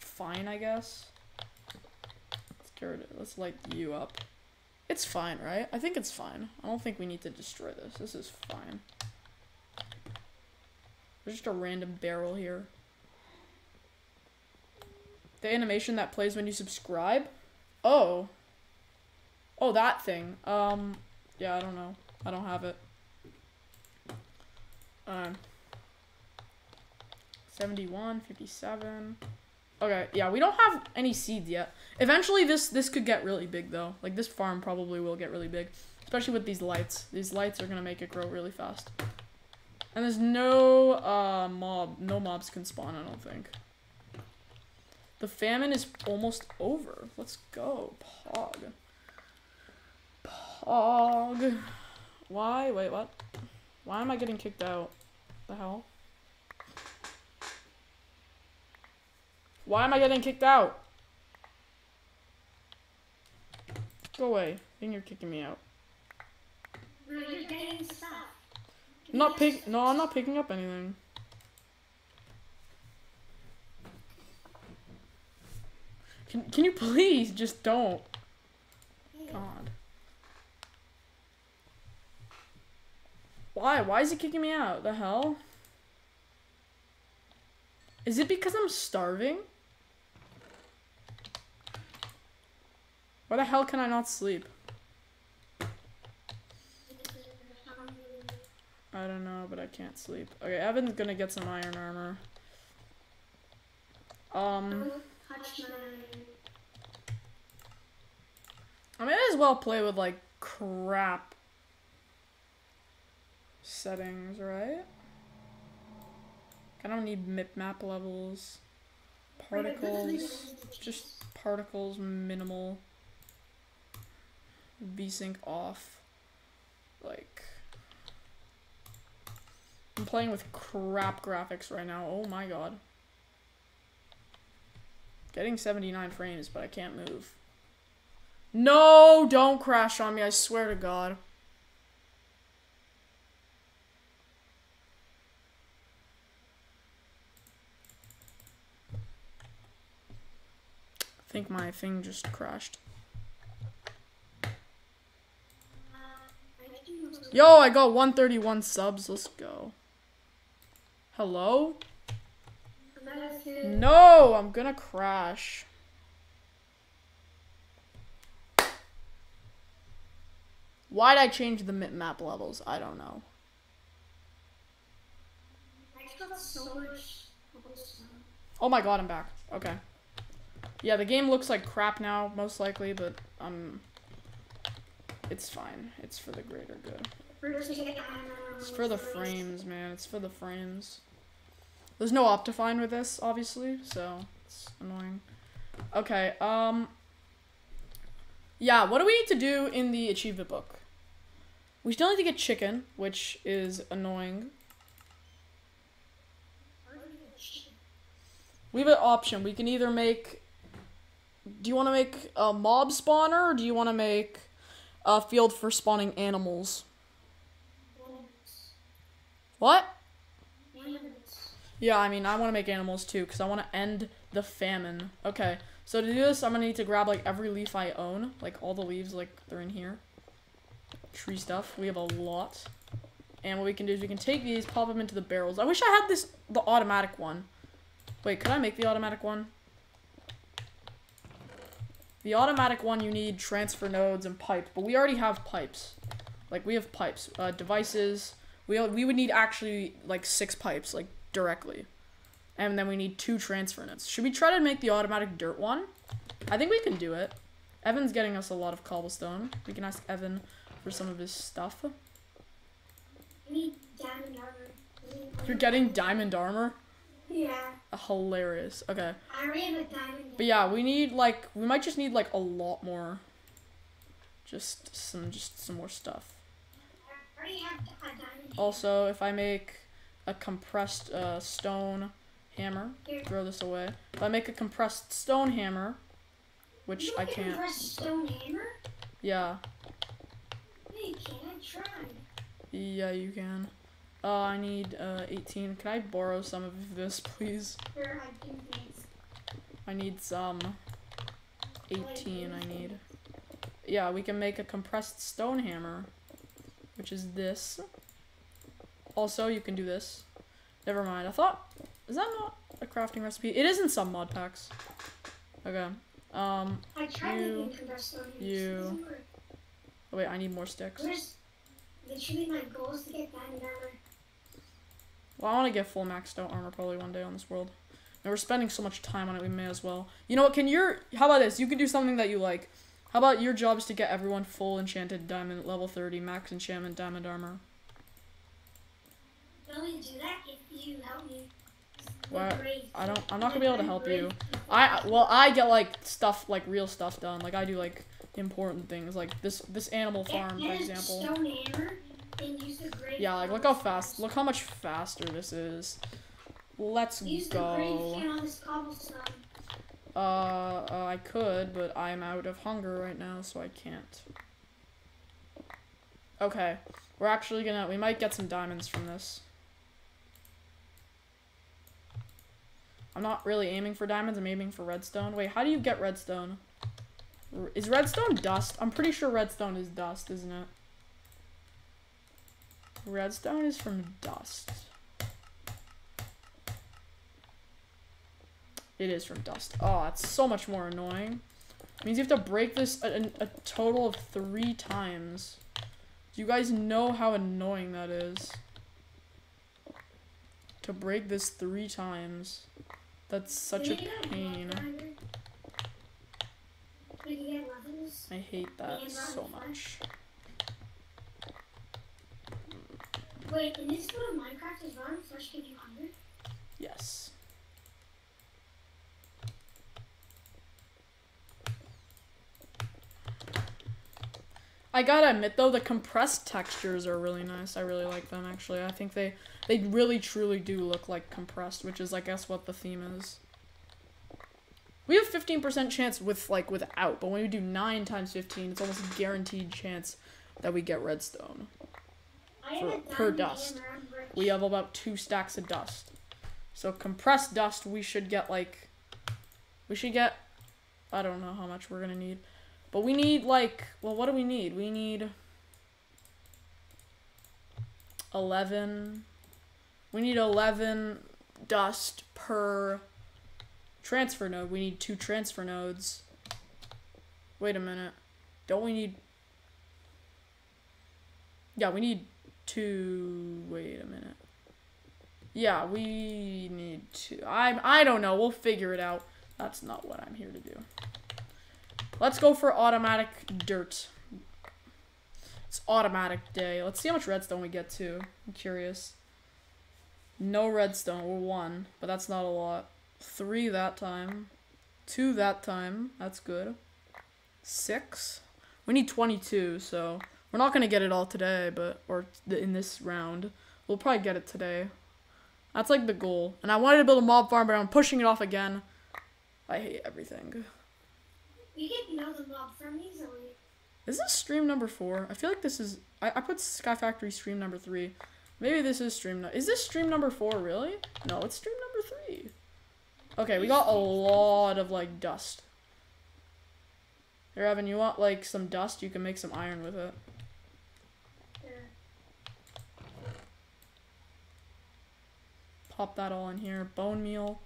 A: fine, I guess. Let's get rid of Let's light you up. It's fine, right? I think it's fine. I don't think we need to destroy this. This is fine. There's just a random barrel here. The animation that plays when you subscribe? Oh. Oh, that thing. Um, yeah, I don't know. I don't have it. Um, 71, 57. Okay, yeah, we don't have any seeds yet. Eventually, this this could get really big, though. Like, this farm probably will get really big. Especially with these lights. These lights are gonna make it grow really fast. And there's no uh, mob. No mobs can spawn, I don't think. The famine is almost over. Let's go. Pog. Pog. Why? Wait, what? Why am I getting kicked out? The hell? Why am I getting kicked out? Go away. I think you're kicking me out.
B: You're getting stuff.
A: I'm not pick. No, I'm not picking up anything. Can Can you please just don't? God. Why? Why is he kicking me out? The hell? Is it because I'm starving? Why the hell can I not sleep? I don't know, but I can't sleep. Okay, Evan's gonna get some iron armor. Um, I may as well play with like crap settings, right? I don't need mip map levels, particles, just particles minimal, VSync off, like. I'm playing with crap graphics right now. Oh my god. Getting 79 frames, but I can't move. No, don't crash on me. I swear to God. I think my thing just crashed. Yo, I got 131 subs. Let's go. Hello?
B: I'm not out of food.
A: No, I'm gonna crash. Why'd I change the mip map levels? I don't know.
B: I just got so much cobblestone.
A: Oh my god, I'm back. Okay. Yeah, the game looks like crap now, most likely, but um, it's fine. It's for the greater good. It's for the frames, man. It's for the frames. There's no Optifine with this, obviously, so it's annoying. Okay, um... Yeah, what do we need to do in the achievement book? We still need to get chicken, which is annoying. We have an option. We can either make... Do you want to make a mob spawner, or do you want to make a field for spawning animals? What? Yeah, I mean, I want to make animals too, because I want to end the famine. Okay, so to do this, I'm going to need to grab, like, every leaf I own. Like, all the leaves, like, they're in here. Tree stuff. We have a lot. And what we can do is we can take these, pop them into the barrels. I wish I had this, the automatic one. Wait, could I make the automatic one? The automatic one, you need transfer nodes and pipe, but we already have pipes. Like, we have pipes. Uh, devices. We, we would need actually, like, six pipes, like, directly. And then we need two transfer nodes. Should we try to make the automatic dirt one? I think we can do it. Evan's getting us a lot of cobblestone. We can ask Evan for some of his stuff.
B: I need diamond armor.
A: You're getting diamond armor?
B: Yeah.
A: Hilarious. Okay.
B: I already have a diamond.
A: But yeah, we need like we might just need like a lot more just some just some more stuff. Also, if I make a compressed uh, stone hammer, throw this away. If I make a compressed stone hammer, which I
B: can
A: can't.
B: press stone hammer?
A: Yeah.
B: You can't. I tried.
A: Yeah, you can. Uh, I need uh 18. Can I borrow some of this, <laughs> please?
B: Here, I do these.
A: I need some 18 I need. Yeah, we can make a compressed stone hammer, which is this. Also, you can do this. Never mind. I thought is that not a crafting recipe? It is in some mod packs. Okay. Um.
B: I tried
A: You-
B: making compressed stone hammer.
A: you-. Oh wait, I need more sticks.
B: Where's literally my goal is to get diamond armor.
A: Well, I want to get full max stone armor probably one day on this world. And we're spending so much time on it, we may as well. You know what? Can your how about this? You can do something that you like. How about your job is to get everyone full enchanted diamond level 30 max enchantment diamond armor?
B: Do that if you help me?
A: What? I don't. I'm not gonna be able to help you. I well, I get like stuff like real stuff done. Like I do like important things, like this this animal farm, for example.
B: Stone hammer and use the great
A: Yeah, like look how fast. Look how much faster this is. Let's
B: Use the great
A: go.
B: fan on this cobblestone.
A: Uh, uh, I could, but I'm out of hunger right now, so I can't. Okay, we're actually gonna. We might get some diamonds from this. I'm not really aiming for diamonds. I'm aiming for redstone. Wait, how do you get redstone? Is redstone dust? I'm pretty sure redstone is dust, isn't it? Redstone is from dust. It is from dust. Oh, it's so much more annoying. It means you have to break this a, a, a total of three times. Do you guys know how annoying that is? To break this three times. That's such a
B: Can
A: pain.
B: block grinder? Can you get levels?
A: I hate that so much.
B: Wait, in this of Minecraft is run flesh give you hunger?
A: Yes. I gotta admit though, the compressed textures are really nice. I really like them actually. I think they they really truly do look like compressed, which is I guess what the theme is. We have 15% chance with like without, but when we do 9 times 15, it's almost a guaranteed chance that we get redstone. For- per dust.
B: hammer, I'm rich.
A: We have about two stacks of dust. So compressed dust, we should get like, we should get, I don't know how much we're gonna need, but we need like, well, what do we need? We need eleven. We need eleven dust per Transfer node. We need two transfer nodes. Wait a minute. Don't we need... Yeah, we need two... Wait a minute. Yeah, we need two. I I don't know. We'll figure it out. That's not what I'm here to do. Let's go for automatic dirt. It's automatic day. Let's see how much redstone we get to. I'm curious. No redstone. We're one, but that's not a lot. Three that time. Two that time. That's good. Six. We need 22, so we're not gonna get it all today, but or in this round. We'll probably get it today. That's like the goal. And I wanted to build a mob farm, but I'm pushing it off again. I hate everything.
B: You can build a mob farm easily.
A: Is this stream number four? I feel like this is. I, I put Sky Factory stream number three. Maybe this is stream. No is this stream number four, really? No, it's stream number three. Okay, we got a lot of, like, dust. Here, Evan, you want, like, some dust? You can make some iron with it.
B: Yeah.
A: Pop that all in here. Bone meal.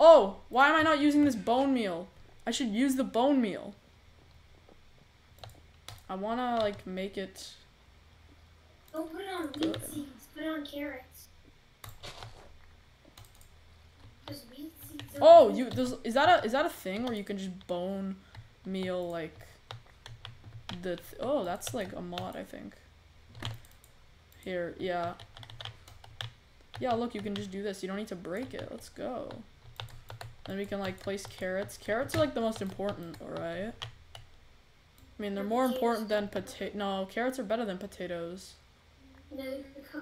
A: Oh, why am I not using this bone meal? I should use the bone meal. I wanna, like, make it...
B: Don't put it on wheat seeds. Put it on carrots. 'Cause wheat seeds are
A: Oh, you does is that a is that a thing where you can just bone meal like the th oh that's like a mod I think. Here, yeah. Yeah, look, you can just do this. You don't need to break it. Let's go. Then we can like place carrots. Carrots are like the most important, alright? I mean, they're more important than potato. No, carrots are better than potatoes.
B: No,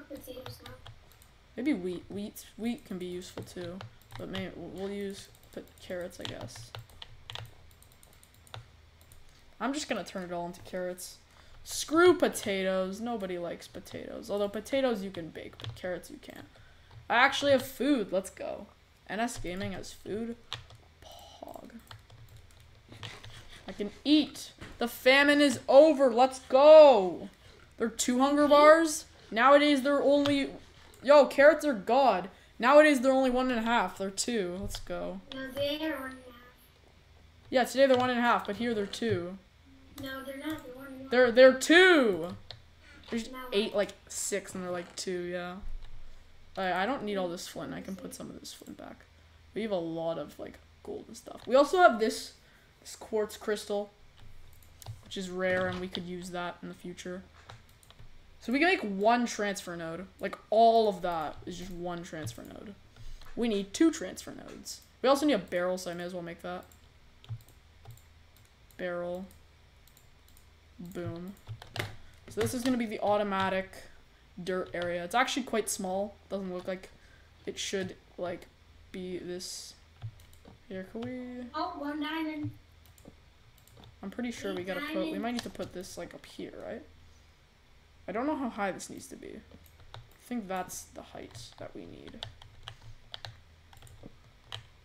B: potatoes now.
A: Maybe wheat. Wheat wheat can be useful too, but may we'll use put carrots, I guess. I'm just gonna turn it all into carrots. Screw potatoes. Nobody likes potatoes. Although potatoes you can bake, but carrots you can't. I actually have food. Let's go. NS Gaming has food. Pog. I can eat. The famine is over. Let's go. They're two hunger bars. Nowadays they're only Yo, carrots are god. Nowadays they're only one and a half. They're two. Let's go.
B: No, they are one and a half.
A: Yeah, today they're one and a half, but here they're two.
B: No, they're not. They're one and a half.
A: They're they're two. There's
B: No.
A: eight, like six, and they're like two. Yeah. I I don't need all this flint. I can put some of this flint back. We have a lot of like gold and stuff. We also have this this quartz crystal, which is rare, and we could use that in the future. So we can make one transfer node. Like all of that is just one transfer node. We need two transfer nodes. We also need a barrel, so I may as well make that. Barrel. Boom. So this is going to be the automatic dirt area. It's actually quite small. Doesn't look like it should like be this. Here, can we?
B: Oh, one diamond.
A: I'm pretty sure we gotta put. We might need to put this like up here, right? I don't know how high this needs to be. I think that's the height that we need.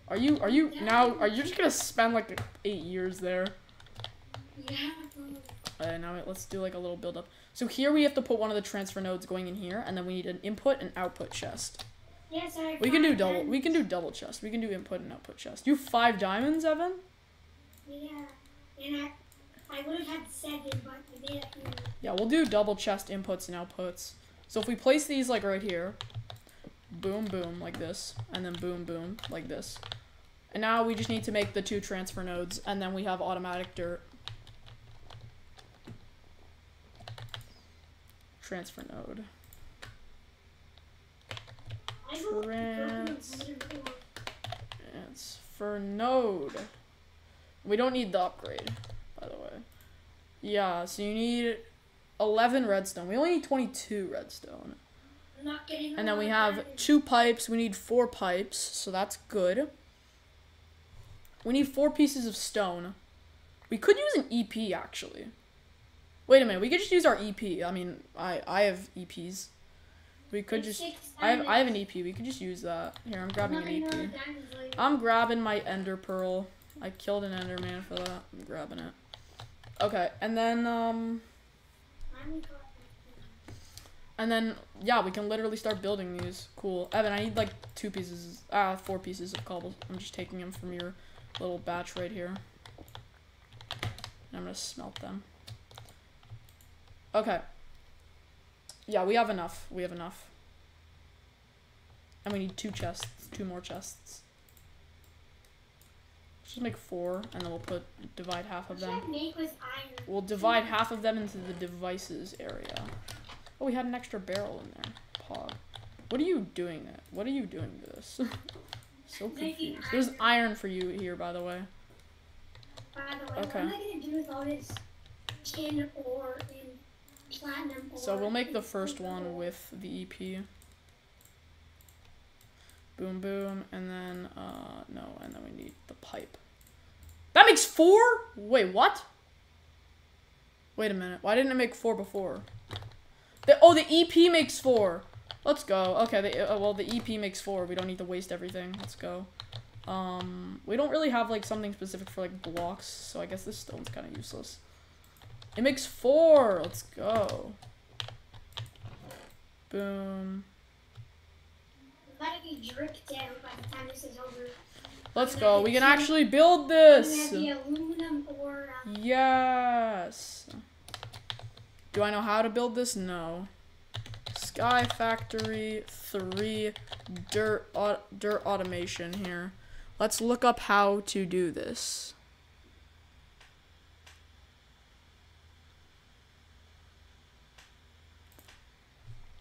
A: Are you? Are you now? Are you just gonna spend like eight years there?
B: Yeah.
A: Uh, now let's do like a little build up. So here we have to put one of the transfer nodes going in here, and then we need an input and output chest.
B: Yes, I.
A: We can do double.
B: diamonds.
A: We can do double chest. We can do input and output chest. You have five diamonds, Evan?
B: Yeah, and I, I would have had seven, but I did it.
A: Yeah, we'll do double chest inputs and outputs. So if we place these like right here, boom, boom, like this, and then boom, boom, like this. And now we just need to make the two transfer nodes, and then we have automatic dirt. Transfer node.
B: I will
A: Trans-
B: go to the
A: It's for node. We don't need the upgrade, by the way. Yeah, so you need 11 redstone. We only need 22 redstone.
B: Not.
A: And then we have two pipes. We need four pipes, so that's good. We need four pieces of stone. We could use an EP actually. Wait a minute, we could just use our EP. I mean, I I have EPs. We could just I have I have an. EP. We could just use that. Here, I'm grabbing an
B: getting all the
A: EP. I'm grabbing my ender pearl. I killed an enderman for that. I'm grabbing it. Okay, and then um And then, yeah, we can literally start building these. Cool. Evan, I need like two pieces, ah, four pieces of cobble. I'm just taking them from your little batch right here. And I'm gonna smelt them. Okay. Yeah, we have enough. We have enough. And we need two chests, two more chests. Let's just make four, and then we'll put, divide half of them.
B: should I make with iron?
A: We'll divide half of them into the devices area. Oh, we had an extra barrel in there. Pog. What are you doing? That? What are you doing to this? <laughs> so confused. There's
B: iron.
A: for you here, by the way.
B: By the way,
A: Okay.
B: what am I gonna do with all this tin ore and
A: So we'll make the first one with the EP. Boom, boom, and then, uh, no, and then we need the pipe. That makes four? Wait, what? Wait a minute. Why didn't it make four before? The, oh, the EP makes four. Let's go. Okay, the, uh, well, the EP makes four. We don't need to waste everything. Let's go. Um, we don't really have, like, something specific for, like, blocks, so I guess this stone's kind of useless. It makes four. Let's go. Boom.
B: Let it be dripped down by the time this is over.
A: Let's go. We can actually build this.
B: then the aluminum ore. Um,
A: Yes. Do I know how to build this? No. Sky Factory 3 dirt dirt automation here. Let's look up how to do this.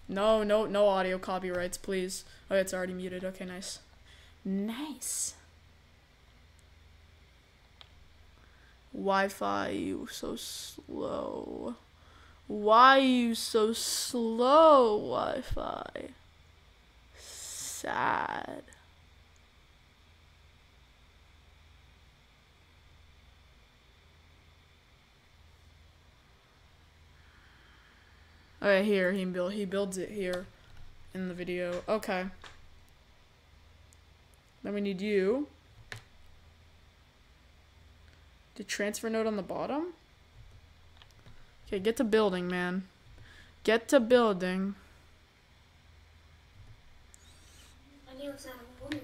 A: No, no, no audio copyrights, please. Oh, it's already muted. Okay, nice. Nice. Wi-Fi, you so slow. Why you so slow, Wi-Fi? Sad. Okay, here he build he builds it here in the video. Okay. Then we need you. The transfer node on the bottom? Okay, get to building, man. Get to building.
B: I knew it was not a woman.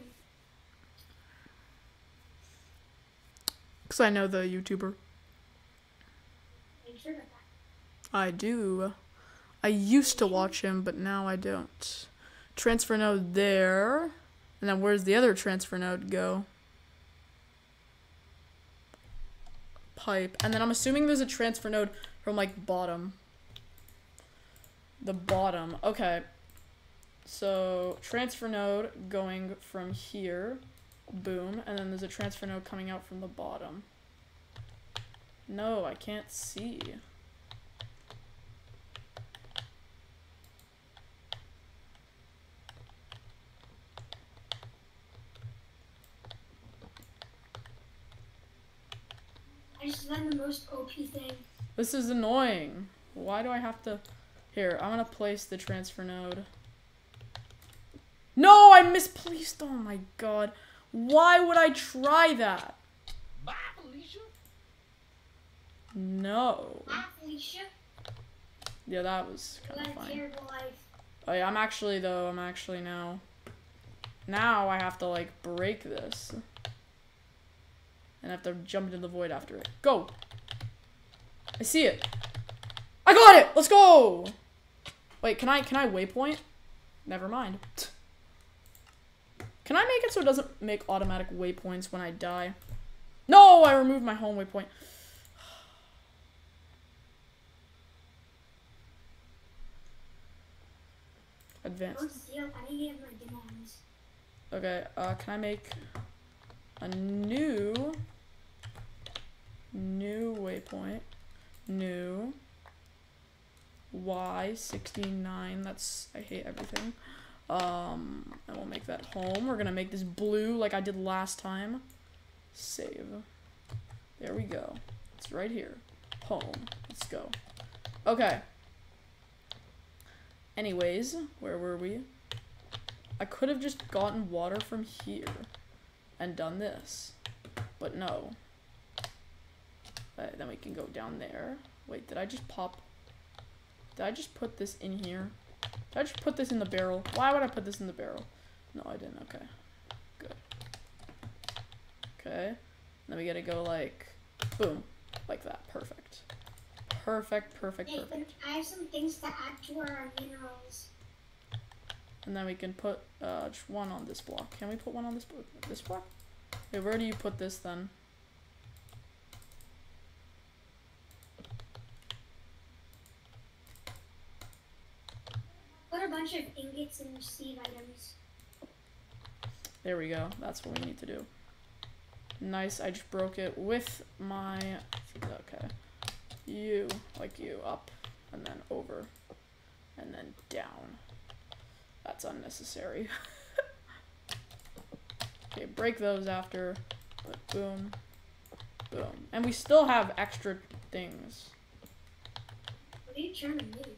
A: Because I know the YouTuber.
B: Are you sure about that?
A: I do. I used to watch him, but now I don't. Transfer node there. And then where's the other transfer node go? Pipe. And then I'm assuming there's a transfer node from like bottom. The bottom. Okay. So transfer node going from here. Boom. And then there's a transfer node coming out from the bottom. No, I can't see.
B: I just done the most OP thing.
A: This is annoying. Why do I have to... Here, I'm gonna place the transfer node. No, I misplaced. Oh my god. Why would I try that?
C: Bye, Felicia.
A: No.
B: Hi, Felicia.
A: Yeah, that was kind of
B: a
A: fine.
B: terrible life.
A: Oh yeah, I'm actually though, I'm actually now. Now I have to like break this. And I have to jump into the void after it. Go! I see it. I got it! Let's go! Wait, can I can I waypoint? Never mind. Can I make it so it doesn't make automatic waypoints when I die? No, I removed my home waypoint. Advanced.
B: Don't steal. I didn't get my demons.
A: Okay, uh, can I make a new, new waypoint, new, Y69, that's, I hate everything, um, and we'll make that home, we're gonna make this blue like I did last time, save, there we go, it's right here, home, let's go, okay, anyways, where were we? I could have just gotten water from here and done this, but no. Alright, then we can go down there. Wait, did I just pop? Did I just put this in here? Did I just put this in the barrel? Why would I put this in the barrel? No, I didn't. Okay. Good. Okay. Then we gotta go like, boom. Like that. Perfect. Perfect, perfect,
B: Nathan,
A: perfect.
B: I have some things to add to our minerals.
A: And then we can put uh, just one on this block. Can we put one on this block? This block? Okay, where do you put this then?
B: Put a bunch of ingots and seed items.
A: There we go. That's what we need to do. Nice. I just broke it with my. Okay. You, like you, up, and then over, and then down. That's unnecessary. <laughs> okay, break those after. But boom. Boom. And we still have extra things.
B: What are you trying to do?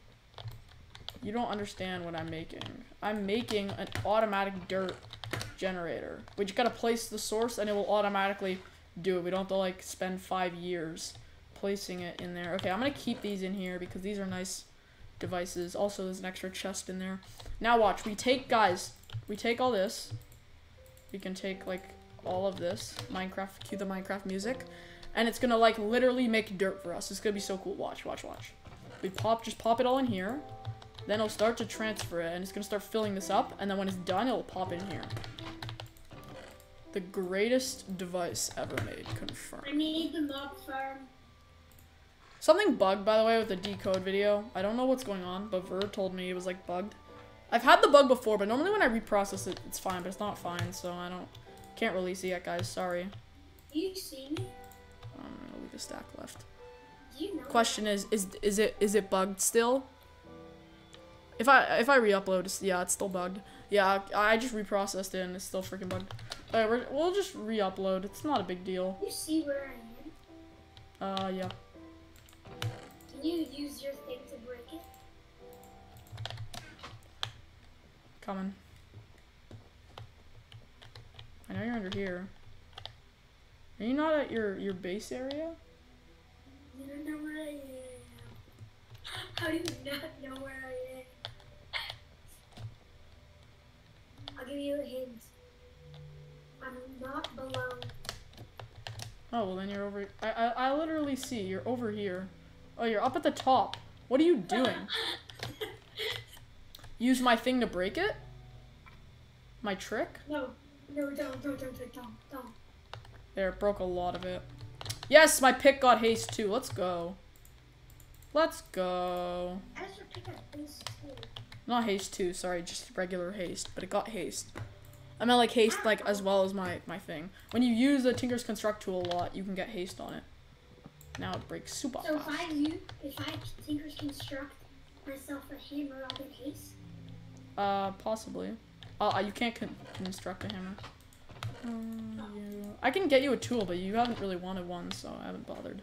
A: You don't understand what I'm making. I'm making an automatic dirt generator. We just gotta place the source and it will automatically do it. We don't have to like spend five years placing it in there. Okay, I'm gonna keep these in here because these are nice devices. Also, there's an extra chest in there. Now watch, we take, guys, we take all this. We can take like all of this. Minecraft, cue the Minecraft music. And it's gonna like literally make dirt for us. It's gonna be so cool. Watch, watch, watch. We pop, just pop it all in here. Then it'll start to transfer it, and it's gonna start filling this up, and then when it's done, it'll pop in here. The greatest device ever made, confirmed.
B: I need the mob farm.
A: Something bugged, by the way, with the decode video. I don't know what's going on, but Ver told me it was, like, bugged. I've had the bug before, but normally when I reprocess it, it's fine, but it's not fine, so I don't... Can't release it yet, guys, sorry.
B: Do you see me?
A: Um, I'm gonna leave a stack left.
B: Do you know?
A: Question is, is is it is it bugged still? If I if I re-upload, it's, yeah, it's still bugged. Yeah, I I just reprocessed it and it's still freaking bugged. Alright, we're, we'll just re-upload. It's not a big deal.
B: You see where I am?
A: Uh, yeah.
B: Can you use your thing to break it?
A: Coming. I know you're under here. Are you not at your your base area?
B: You don't know where I am. <laughs> How do you not know where I am? I'll give you a hint. I'm not below.
A: Oh well, then you're over. I I, I literally see you're over here. Oh, you're up at the top. What are you doing? <laughs> Use my thing to break it? My trick?
B: No, no, don't, don't, don't, don't, don't.
A: There, broke a lot of it. Yes, my pick got haste too. Let's go. Let's go.
B: I just pick up this too.
A: Not haste two, sorry, just regular haste, but it got haste. I meant like haste like as well as my my thing. When you use the Tinker's Construct tool a lot, you can get haste on it. Now it breaks super
B: So if
A: fast.
B: I use, if I Tinker's construct myself a hammer, I'll get haste.
A: Uh, possibly. Uh, you can't con construct a hammer. Um, you... I can get you a tool, but you haven't really wanted one, so I haven't bothered.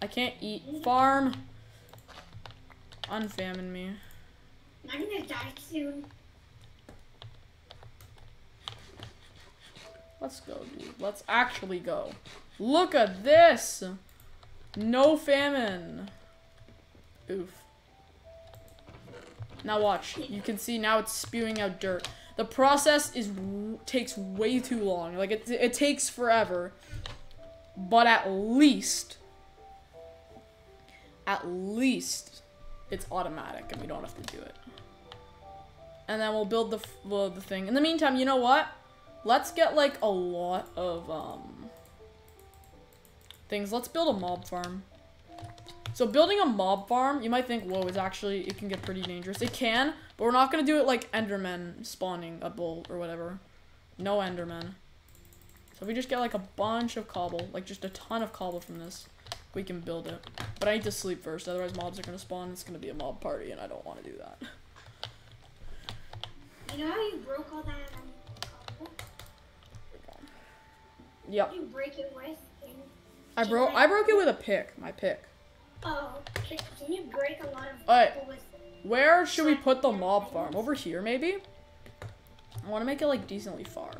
A: I can't eat. Farm. Unfamine me.
B: I'm gonna die soon.
A: Let's go, dude. Let's actually go. Look at this! No famine. Oof. Now watch. You can see now it's spewing out dirt. The process is takes way too long. Like it, it takes forever. But at least, at least, it's automatic and we don't have to do it. And then we'll build the the thing. In the meantime, you know what? Let's get like a lot of um things. Let's build a mob farm. So building a mob farm, you might think, whoa, is actually it can get pretty dangerous. It can, but we're not gonna do it like Endermen spawning a bull or whatever. No Endermen. So if we just get like a bunch of cobble, like just a ton of cobble from this, we can build it. But I need to sleep first, otherwise mobs are gonna spawn. It's gonna be a mob party, and I don't want to do that. <laughs>
B: You know how you broke all that? Um.
A: Yep.
B: you break it with?
A: I broke. I broke it with a pick. My pick.
B: oh, can, you break a lot of
A: Alright. Where should we put the mob farm? Over here, maybe? I want to make it, like, decently far.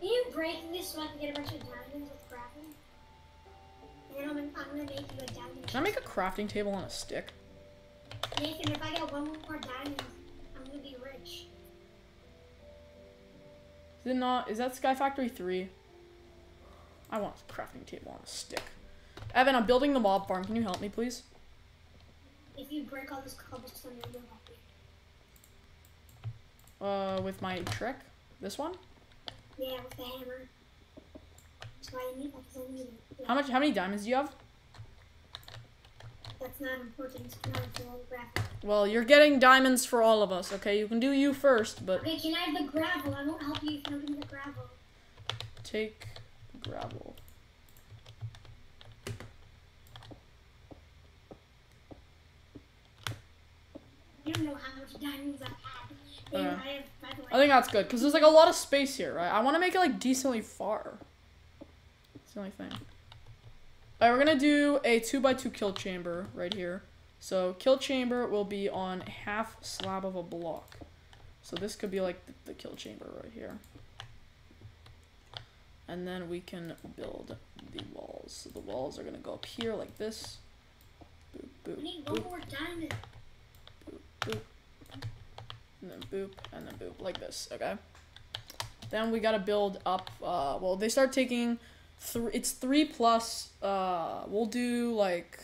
B: Can you break this so I can get a bunch of diamonds with crafting? And then I'm, I'm gonna make you a diamond.
A: Can I make a crafting table on a stick?
B: Nathan, if I get one more diamond,
A: Is it not? Is that Sky Factory 3? I want a crafting table on a stick. Evan, I'm building the mob farm. Can you help me, please?
B: If you break all this cobblestone, you'll help me.
A: Uh, with my trick? This one?
B: Yeah, with the hammer. That's why I need that, because I need it. Yeah,
A: How much? How many diamonds do you have?
B: That's not important. It's a graphic.
A: Well, you're getting diamonds for all of us, okay? You can do you first, but
B: Okay, can I have the gravel? I won't help you if you don't give the gravel.
A: take gravel.
B: You don't know how much diamonds I. And
A: Okay.
B: I have,
A: I think that's good because there's like a lot of space here, right? I want to make it like decently far. It's the only thing. Alright, we're gonna do a two by two kill chamber right here. So kill chamber will be on half slab of a block. So this could be like the, the kill chamber right here. And then we can build the walls. So the walls are gonna go up here like this. Boop, boop,
B: I need one
A: boop,
B: more diamond.
A: boop. And then boop, and then boop, like this, okay? Then we gotta build up, uh, well, they start taking, three. it's three plus, uh, we'll do like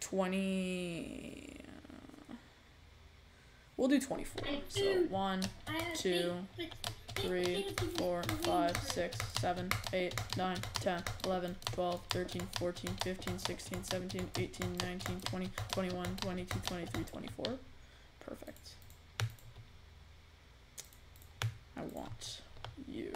A: 20, uh, we'll do 24. So one, Two, three, four, five, six, seven, eight, nine, ten, eleven, twelve, thirteen, fourteen, fifteen, sixteen, seventeen, eighteen, nineteen, twenty, twenty-one, twenty-two, twenty-three, twenty-four. Perfect. I want you.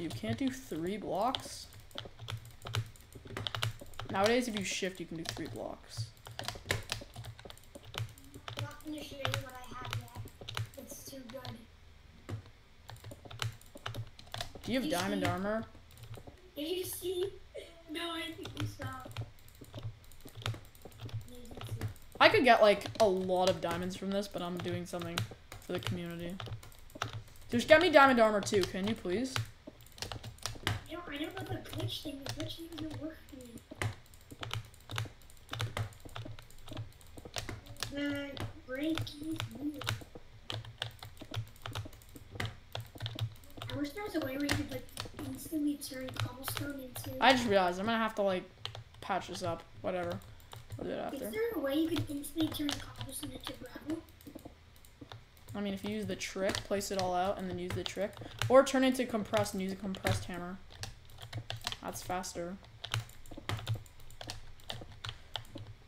A: You can't do three blocks. Nowadays, if you shift, you can do three blocks.
B: Not gonna show you what I have yet. It's too good.
A: Do you have
B: You
A: diamond
B: see-
A: armor?
B: Did you see? No, I think you saw. You didn't see.
A: I could get like a lot of diamonds from this, but I'm doing something for the community. Just get me diamond armor too, can you please?
B: I don't, I don't know the glitch thing. The glitch thing doesn't work for me. Is weird. I wish there was a way where you could like instantly turn cobblestone into.
A: I just realized I'm gonna have to like patch this up. Whatever. I'll do it
B: Is
A: after.
B: there a way you could instantly turn cobblestone into gravel?
A: I mean, if you use the trick, place it all out, and then use the trick. Or turn it to compressed and use a compressed hammer. That's faster.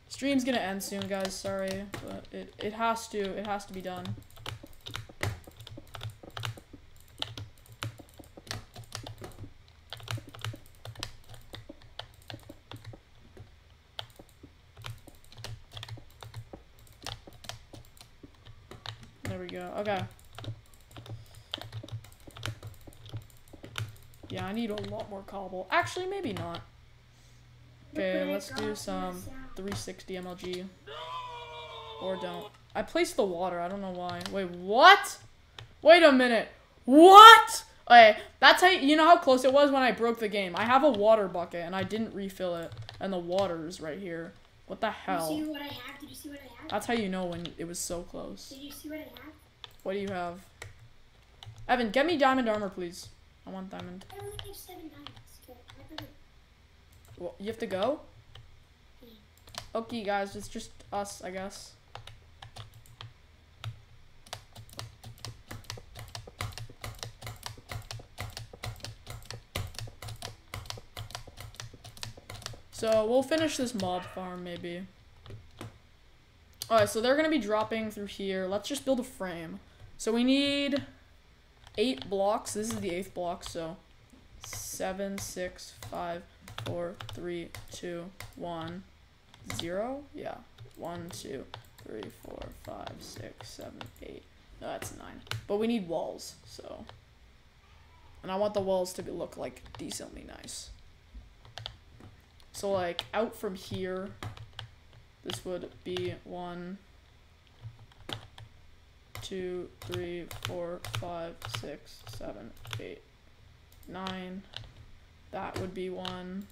A: Stream's gonna end soon, guys. Sorry, but it, it has to. It has to be done. There we go. Okay. Yeah, I need more cobble. Actually, maybe not. Okay,
B: Look what I
A: let's do some 360 MLG. Or don't. I placed the water. I don't know why. Wait, what? Wait a minute. What? Okay, that's how you know how close it was when I broke the game. I have a water bucket and I didn't refill it, and the water is right here. What the
B: Did you
A: hell?
B: see what I have? Did you see what I have?
A: That's how you know when it was so close.
B: Did you see what I have?
A: What do you have? Evan, get me diamond armor, please. I want diamond.
B: I only have seven diamonds.
A: Well, you have to go?
B: Yeah.
A: Okay, guys, it's just us, I guess. So, we'll finish this mob farm, maybe. Alright, so they're gonna be dropping through here. Let's just build a frame. So we need eight blocks. This is the eighth block, so seven, six, five, four, three, two, one, zero. Yeah, one, two, three, four, five, six, seven, eight. No, that's nine. But we need walls, so. And I want the walls to be, look like decently nice. So like out from here, This would be one, two, three, four, five, six, seven, eight, nine. That would be one.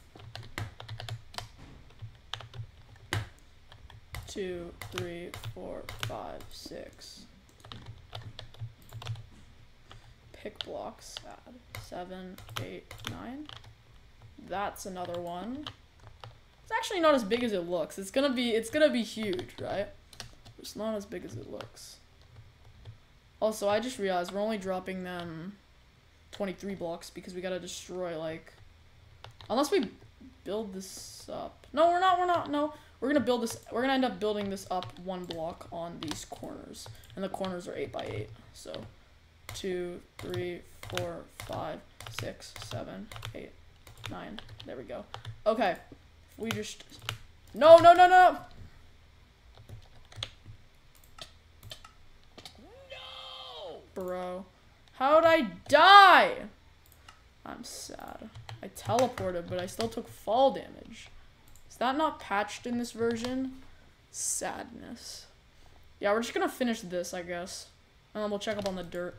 A: two, three, four, five, six. Pick blocks, add seven, eight, nine. That's another one. It's actually not as big as it looks. It's gonna be it's gonna be huge, right? It's not as big as it looks. Also, I just realized we're only dropping them 23 blocks because we gotta destroy like unless we build this up. No, we're not. We're not. No, we're gonna build this. We're gonna end up building this up one block on these corners, and the corners are eight by eight. So, two, three, four, five, six, seven, eight, nine. There we go. Okay, we just. No, no, no, no.
C: No!
A: Bro. How'd I die? I'm sad. I teleported, but I still took fall damage. Is that not patched in this version? Sadness. Yeah, we're just gonna finish this, I guess. And then we'll check up on the dirt.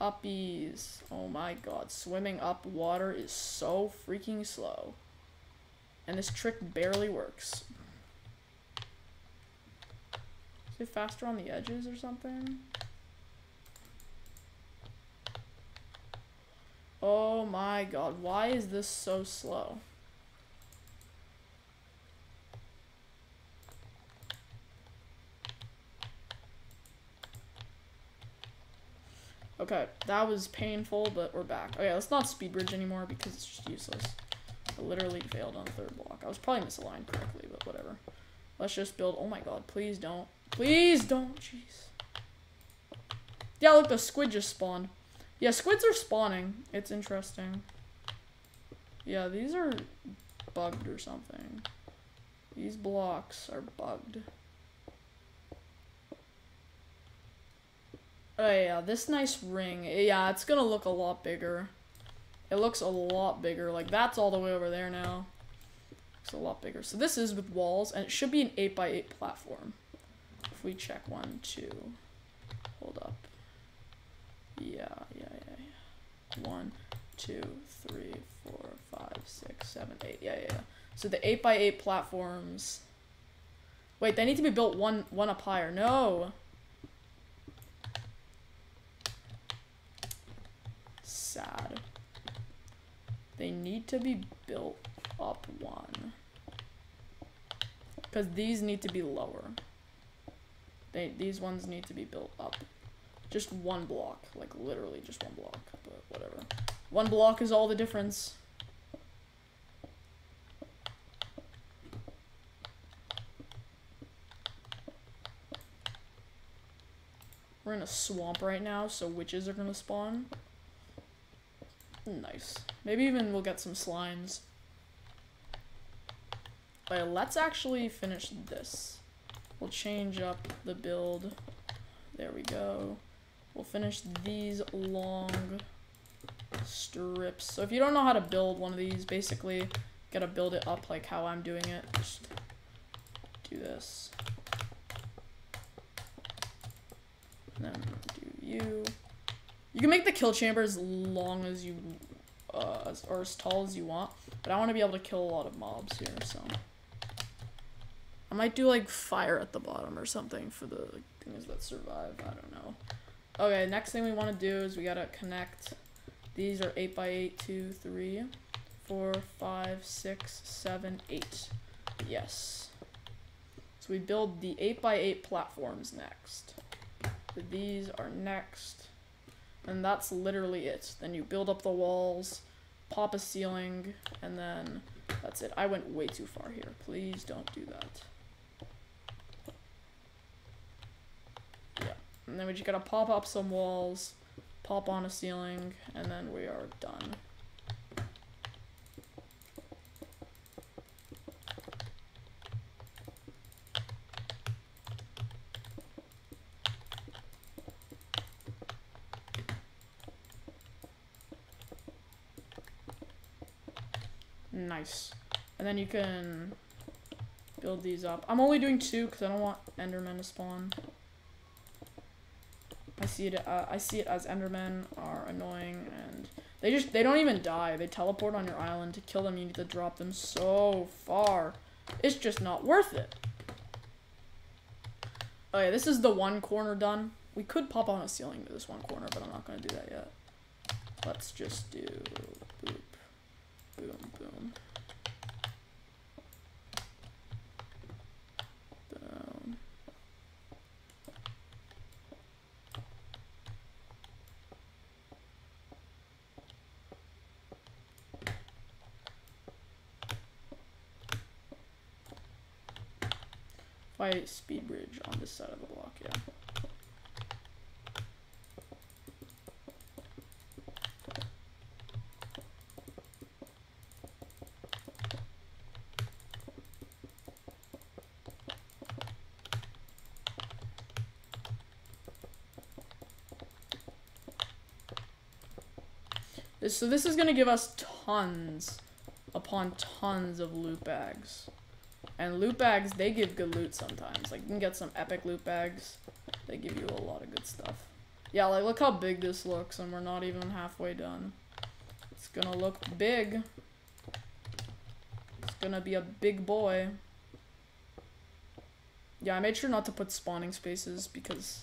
A: Uppies. Oh my god. Swimming up water is so freaking slow. And this trick barely works. Is it faster on the edges or something? Oh my god, why is this so slow? Okay, that was painful, but we're back. Okay, let's not speed bridge anymore because it's just useless. I literally failed on the third block. I was probably misaligned correctly, but whatever. Let's just build. Oh my god, please don't. Please don't, jeez. Yeah, look, the squid just spawned. Yeah, squids are spawning. It's interesting. Yeah, these are bugged or something. These blocks are bugged. Oh yeah, this nice ring. Eh, yeah, it's gonna look a lot bigger. It looks a lot bigger. Like, that's all the way over there now. Looks a lot bigger. So this is with walls, and it should be an 8x8 platform. If we check one, two. Hold up. Yeah, yeah, yeah, yeah. One, two, three, four, five, six, seven, eight. Yeah, yeah, yeah. So the 8x8 platforms... Wait, they need to be built one one up higher. No! Sad. They need to be built up one. Because these need to be lower. They These ones need to be built up. Just one block. Like, literally just one block. But whatever. One block is all the difference. We're in a swamp right now, so witches are gonna spawn. Nice. Maybe even we'll get some slimes. But let's actually finish this. We'll change up the build. There we go. We'll finish these long strips. So if you don't know how to build one of these, basically, gotta build it up like how I'm doing it. Just do this. And then do you. You can make the kill chamber as long as you, uh, as, or as tall as you want. But I want to be able to kill a lot of mobs here, so. I might do like fire at the bottom or something for the things that survive. I don't know. Okay, next thing we want to do is we gotta connect. These are 8 by 8 2, 3, 4, 5, 6, 7, 8. Yes. So we build the 8 by 8 platforms next. These are next. And that's literally it. Then you build up the walls, pop a ceiling, and then that's it. I went way too far here. Please don't do that. Yeah. And then we just gotta pop up some walls, pop on a ceiling, and then we are done. Nice. And then you can build these up. I'm only doing two because I don't want Endermen to spawn. I see it. Uh, I see it as Endermen are annoying and they just they don't even die. They teleport on your island. To kill them, you need to drop them so far. It's just not worth it. Oh yeah, this is the one corner done. We could pop on a ceiling to this one corner, but I'm not gonna do that yet. Let's just do boop, boom. I speed bridge on this side of the block, yeah. So this is gonna give us tons upon tons of loot bags. And loot bags, they give good loot sometimes. Like, you can get some epic loot bags. They give you a lot of good stuff. Yeah, like, look how big this looks, and we're not even halfway done. It's gonna look big. It's gonna be a big boy. Yeah, I made sure not to put spawning spaces, because,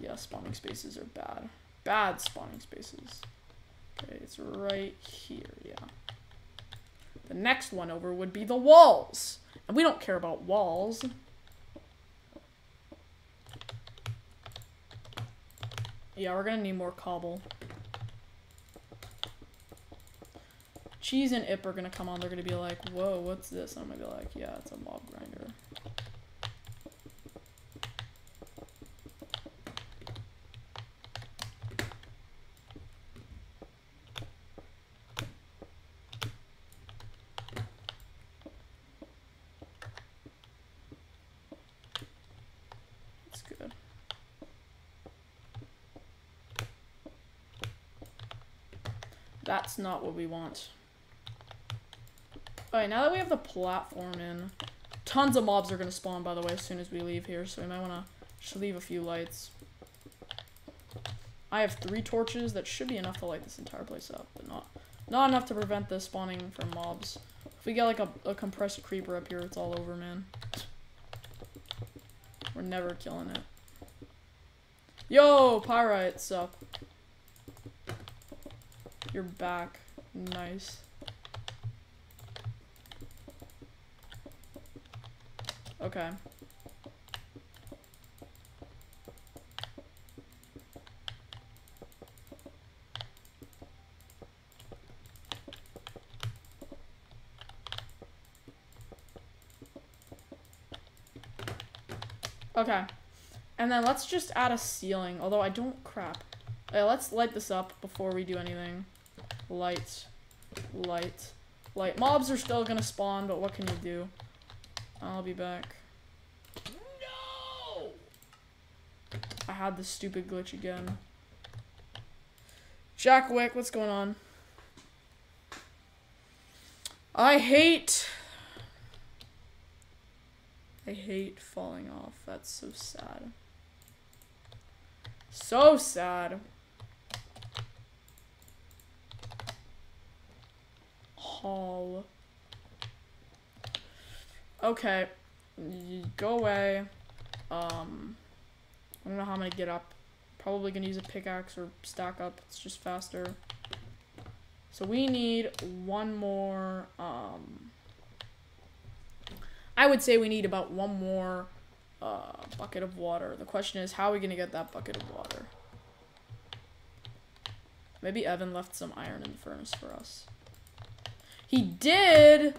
A: yeah, spawning spaces are bad. Bad spawning spaces. Okay, it's right here, yeah. The next one over would be the walls. We don't care about walls. Yeah, we're gonna need more cobble. Cheese and Ip are gonna come on, they're gonna be like, whoa, what's this? I'm gonna be like, yeah, it's a mob grinder. That's good. That's not what we want. Alright, now that we have the platform in, tons of mobs are going to spawn, by the way, as soon as we leave here, so we might want to just leave a few lights. I have three torches that should be enough to light this entire place up, but not not enough to prevent the spawning from mobs. If we get like a, a compressed creeper up here, it's all over, man. We're never killing it. Yo, Pyrites up. You're back. Nice. Okay. Okay. And then let's just add a ceiling, although I don't crap. Okay, let's light this up before we do anything. Light. Light. Light. Mobs are still gonna spawn, but what can you do? I'll be back.
C: No!
A: I had this stupid glitch again. Jack Wick, what's going on? I hate. I hate falling off. That's so sad. So sad. Okay. Go away. Um. I don't know how I'm gonna get up. Probably gonna use a pickaxe or stack up. It's just faster. So we need one more. Um, I would say we need about one more uh, bucket of water. The question is, how are we gonna get that bucket of water? Maybe Evan left some iron in the furnace for us. He did.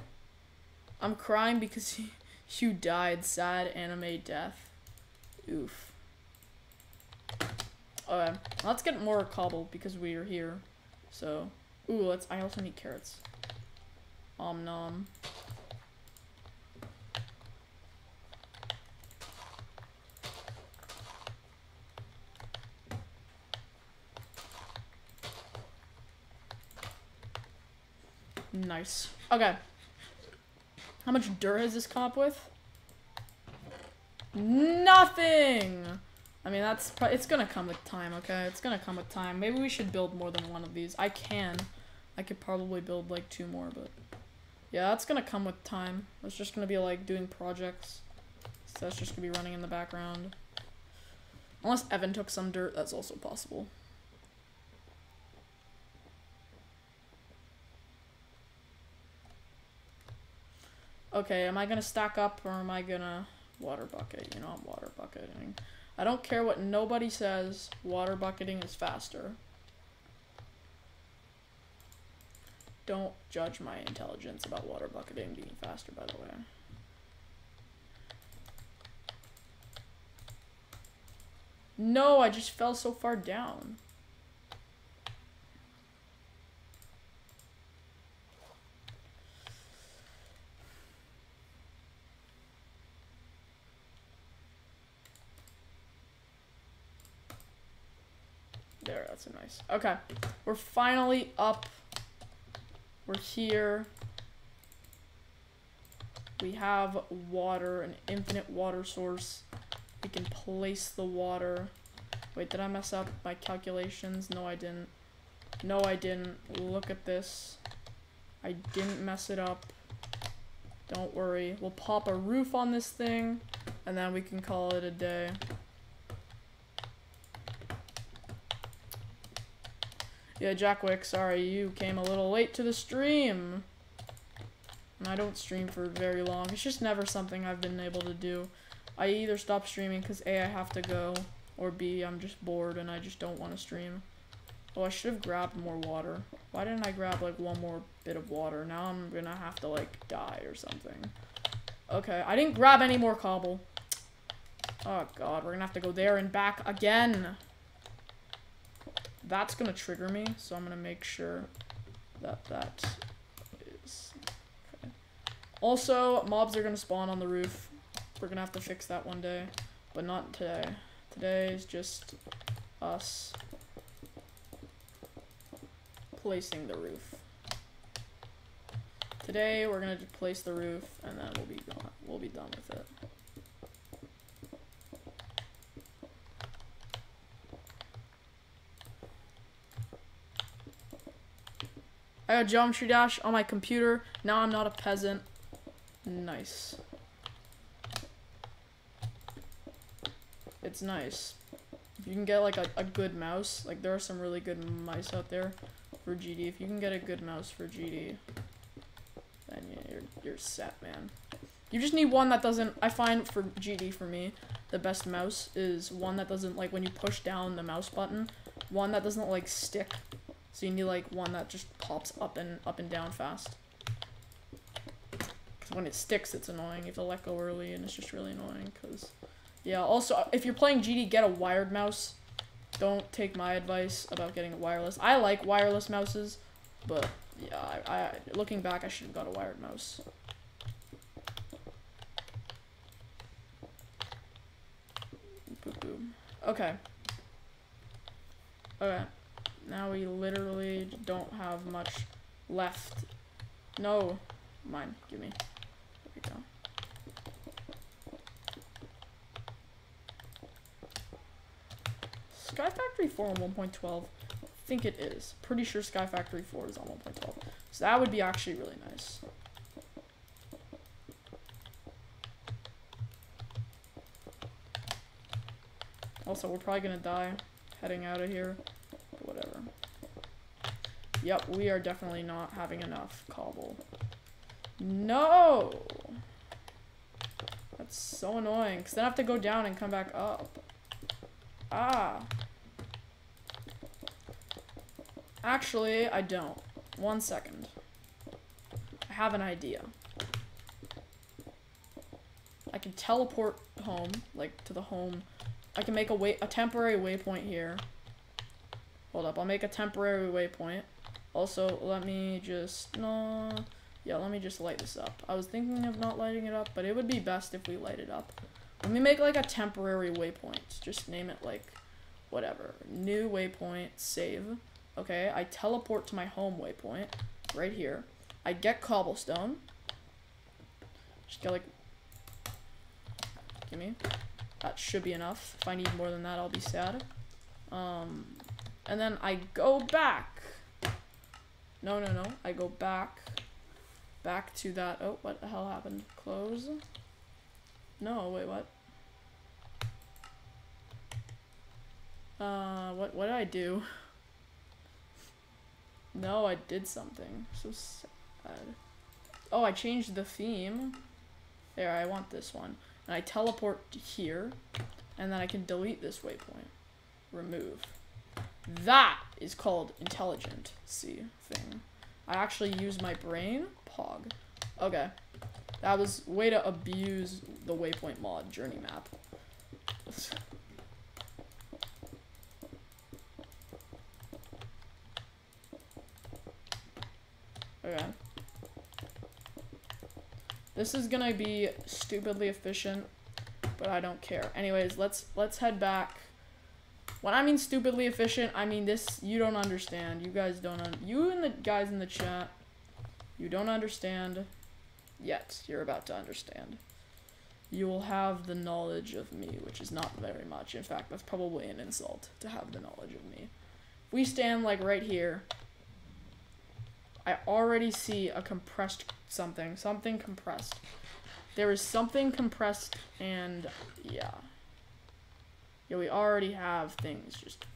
A: I'm crying because <laughs> you died. Sad anime death. Oof. Okay, let's get more cobble because we are here. So, ooh, let's. I also need carrots. Om nom. Nice. Okay. How much dirt has this come up with? Nothing! I mean, that's it's gonna come with time, okay? It's gonna come with time. Maybe we should build more than one of these. I can. I could probably build like two more, but yeah, that's gonna come with time. It's just gonna be like doing projects. So that's just gonna be running in the background. Unless Evan took some dirt, that's also possible. Okay, am I gonna stack up or am I gonna water bucket? You know, I'm water bucketing. I don't care what nobody says, water bucketing is faster. Don't judge my intelligence about water bucketing being faster, by the way. No, I just fell so far down. There, that's nice. Okay, we're finally up. We're here. We have water, an infinite water source. We can place the water. Wait, did I mess up my calculations? No, I didn't. No, I didn't. Look at this. I didn't mess it up. Don't worry. We'll pop a roof on this thing, and then we can call it a day. Yeah, Jackwick, sorry, you came a little late to the stream. And I don't stream for very long. It's just never something I've been able to do. I either stop streaming because A, I have to go, or B, I'm just bored and I just don't want to stream. Oh, I should have grabbed more water. Why didn't I grab, like, one more bit of water? Now I'm gonna have to, like, die or something. Okay, I didn't grab any more cobble. Oh, God, we're gonna have to go there and back again. That's gonna trigger me, so I'm gonna make sure that that is... Okay. Also, mobs are gonna spawn on the roof. We're gonna have to fix that one day, but not today. Today is just us placing the roof. Today we're gonna place the roof, and then we'll be gone. We'll be done with it. I got Geometry Dash on my computer. Now I'm not a peasant. Nice. It's nice. If you can get like a, a good mouse, like there are some really good mice out there for GD. If you can get a good mouse for GD, then yeah, you're, you're set, man. You just need one that doesn't, I find for GD for me, the best mouse is one that doesn't, like when you push down the mouse button, one that doesn't like stick. So you need like one that just pops up and up and down fast. Because when it sticks, it's annoying. You have to let go early and it's just really annoying because... Yeah, also, uh, if you're playing GD, get a wired mouse. Don't take my advice about getting a wireless. I like wireless mouses, but yeah, I, I looking back, I should have got a wired mouse. Boop. Okay. Okay. Now we literally don't have much left. No. Mine. Give me. There we go. Sky Factory 4 on 1.12? I think it is. Pretty sure Sky Factory 4 is on 1.12. So that would be actually really nice. Also, we're probably gonna die heading out of here. Yep, we are definitely not having enough cobble. No! That's so annoying, because then I have to go down and come back up. Ah. Actually, I don't. One second. I have an idea. I can teleport home, like to the home. I can make a way a temporary waypoint here. Hold up, I'll make a temporary waypoint. Also, let me just no yeah, let me just light this up. I was thinking of not lighting it up, but it would be best if we light it up. Let me make like a temporary waypoint. Just name it like whatever. New waypoint, save. Okay, I teleport to my home waypoint right here. I get cobblestone. Just get like gimme. That should be enough. If I need more than that, I'll be sad. Um, and then I go back. No, no, no. I go back. Back to that. Oh, what the hell happened? Close. No, wait, what? Uh, what, what did I do? <laughs> No, I did something. So sad. Oh, I changed the theme. There, I want this one. And I teleport here. And then I can delete this waypoint. Remove. That is called intelligent. See, I actually use my brain. Pog. Okay. That was way to abuse the waypoint mod JourneyMap. Okay. This is gonna be stupidly efficient, but I don't care. Anyways, let's let's head back. When I mean stupidly efficient, I mean this you don't understand. You guys don't you and the guys in the chat, you don't understand yet. You're about to understand. You will have the knowledge of me, which is not very much. In fact, that's probably an insult to have the knowledge of me. We stand like right here, I already see a compressed something. Something compressed. There is something compressed and yeah. Yeah, we already have things just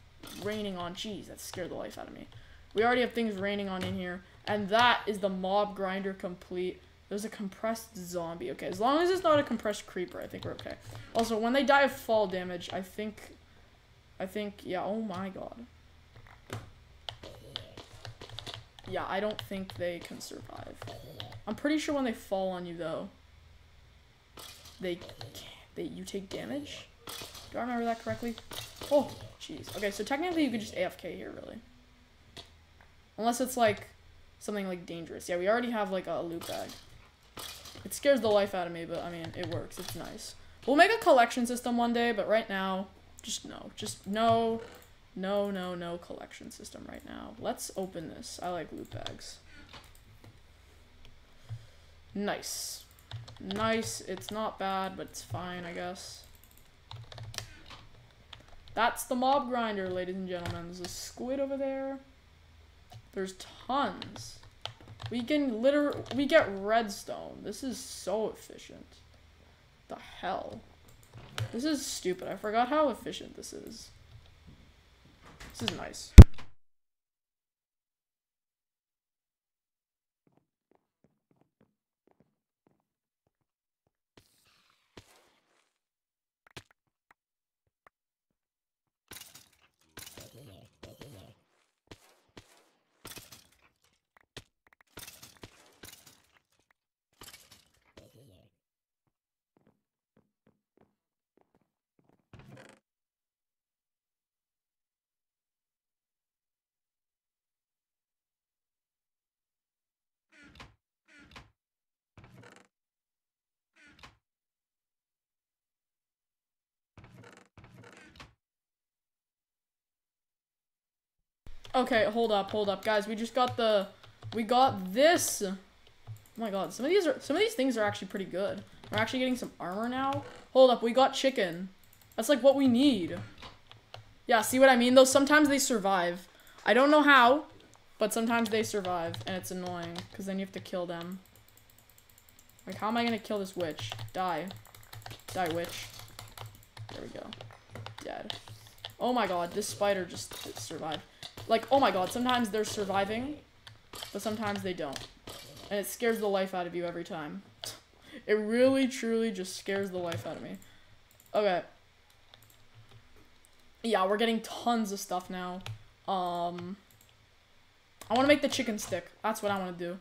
A: raining on. Jeez, that scared the life out of me. We already have things raining on in here. And that is the mob grinder complete. There's a compressed zombie. Okay, as long as it's not a compressed creeper, I think we're okay. Also, when they die of fall damage, I think... I think, yeah, oh my god. Yeah, I don't think they can survive. I'm pretty sure when they fall on you, though, they they you take damage. Do I remember that correctly? Oh, jeez. Okay, so technically you could just AFK here, really. Unless it's like something like dangerous. Yeah, we already have like a loot bag. It scares the life out of me, but I mean, it works. It's nice. We'll make a collection system one day, but right now, just no. Just no. No, no, no collection system right now. Let's open this. I like loot bags. Nice. Nice. It's not bad, but it's fine, I guess. That's the mob grinder, ladies and gentlemen. There's a squid over there. There's tons. We can literally, we get redstone. This is so efficient. The hell? This is stupid. I forgot how efficient this is. This is nice. Okay, hold up, hold up, guys. We just got the, we got this. Oh my god, some of these are, some of these things are actually pretty good. We're actually getting some armor now. Hold up, we got chicken. That's like what we need. Yeah, see what I mean? Though sometimes they survive. I don't know how, but sometimes they survive, and it's annoying, because then you have to kill them. Like, how am I gonna kill this witch? Die. Die, witch. There we go. Dead. Oh my god, this spider just survived. Like, oh my god, sometimes they're surviving, but sometimes they don't. And it scares the life out of you every time. <laughs> It really, truly just scares the life out of me. Okay. Yeah, we're getting tons of stuff now. Um, I want to make the chicken stick. That's what I want to do.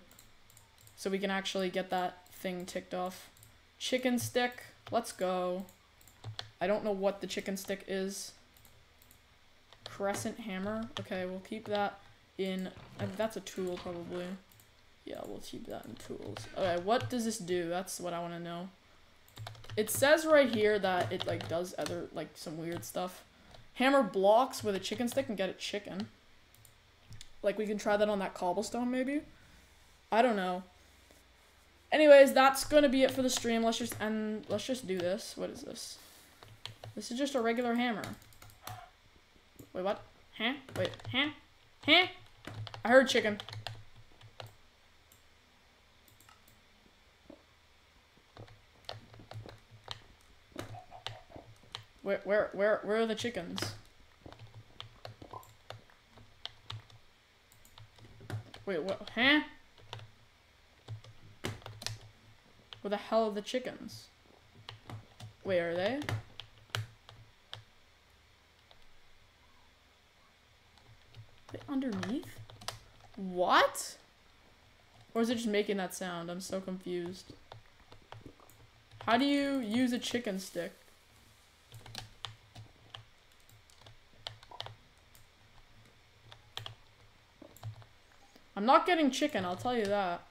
A: So we can actually get that thing ticked off. Chicken stick. Let's go. I don't know what the chicken stick is. Crescent hammer. Okay, we'll keep that in... that's a tool, probably. Yeah, we'll keep that in tools. Okay, what does this do? That's what I want to know. It says right here that it, like, does other, like, some weird stuff. Hammer blocks with a chicken stick and get a chicken. Like, we can try that on that cobblestone, maybe? I don't know. Anyways, that's gonna be it for the stream. Let's just and let's just do this. What is this? This is just a regular hammer. Wait, what? Huh? Wait, huh? Huh? I heard chicken. Where, where, where, where are the chickens? Wait, what? Huh? Where the hell are the chickens? Where are they? Underneath? What? Or is it just making that sound? I'm so confused. How do you use a chicken stick? I'm not getting chicken, I'll tell you that.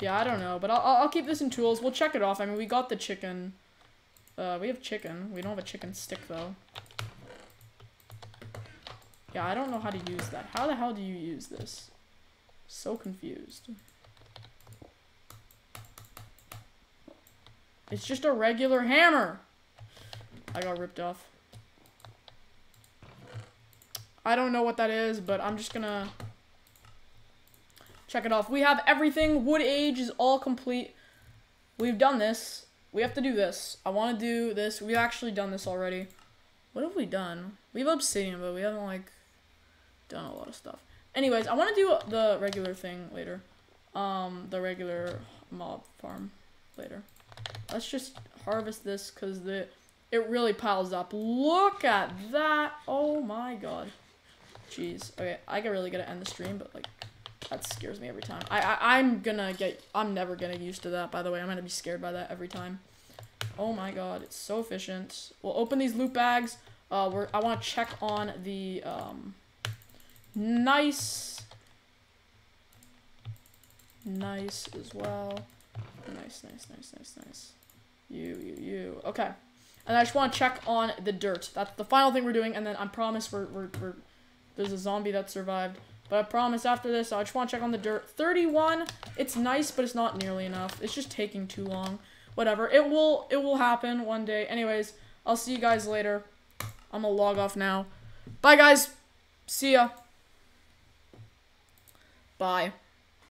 A: Yeah, I don't know, but I'll, I'll keep this in tools. We'll check it off. I mean, we got the chicken. Uh, we have chicken. We don't have a chicken stick, though. Yeah, I don't know how to use that. How the hell do you use this? So confused. It's just a regular hammer. I got ripped off. I don't know what that is, but I'm just gonna check it off. We have everything. Wood age is all complete. We've done this. We have to do this. I want to do this. We've actually done this already. What have we done? We have obsidian, but we haven't, like, done a lot of stuff. Anyways, I want to do the regular thing later. Um, the regular mob farm later. Let's just harvest this because the it really piles up. Look at that. Oh my god. Jeez. Okay, I really gonna end the stream, but like that scares me every time. I, I I'm gonna get I'm never gonna get used to that. By the way, I'm gonna be scared by that every time. Oh my god, it's so efficient. We'll open these loot bags. Uh, we're I want to check on the um nice nice as well. Nice, nice, nice, nice, nice. You, you, you. Okay. And I just want to check on the dirt. That's the final thing we're doing, and then I promise we're, we're, we're there's a zombie that survived. But I promise after this, I just want to check on the dirt. 31, it's nice, but it's not nearly enough. It's just taking too long. Whatever, it will, it will happen one day. Anyways, I'll see you guys later. I'm gonna log off now. Bye, guys. See ya. Bye.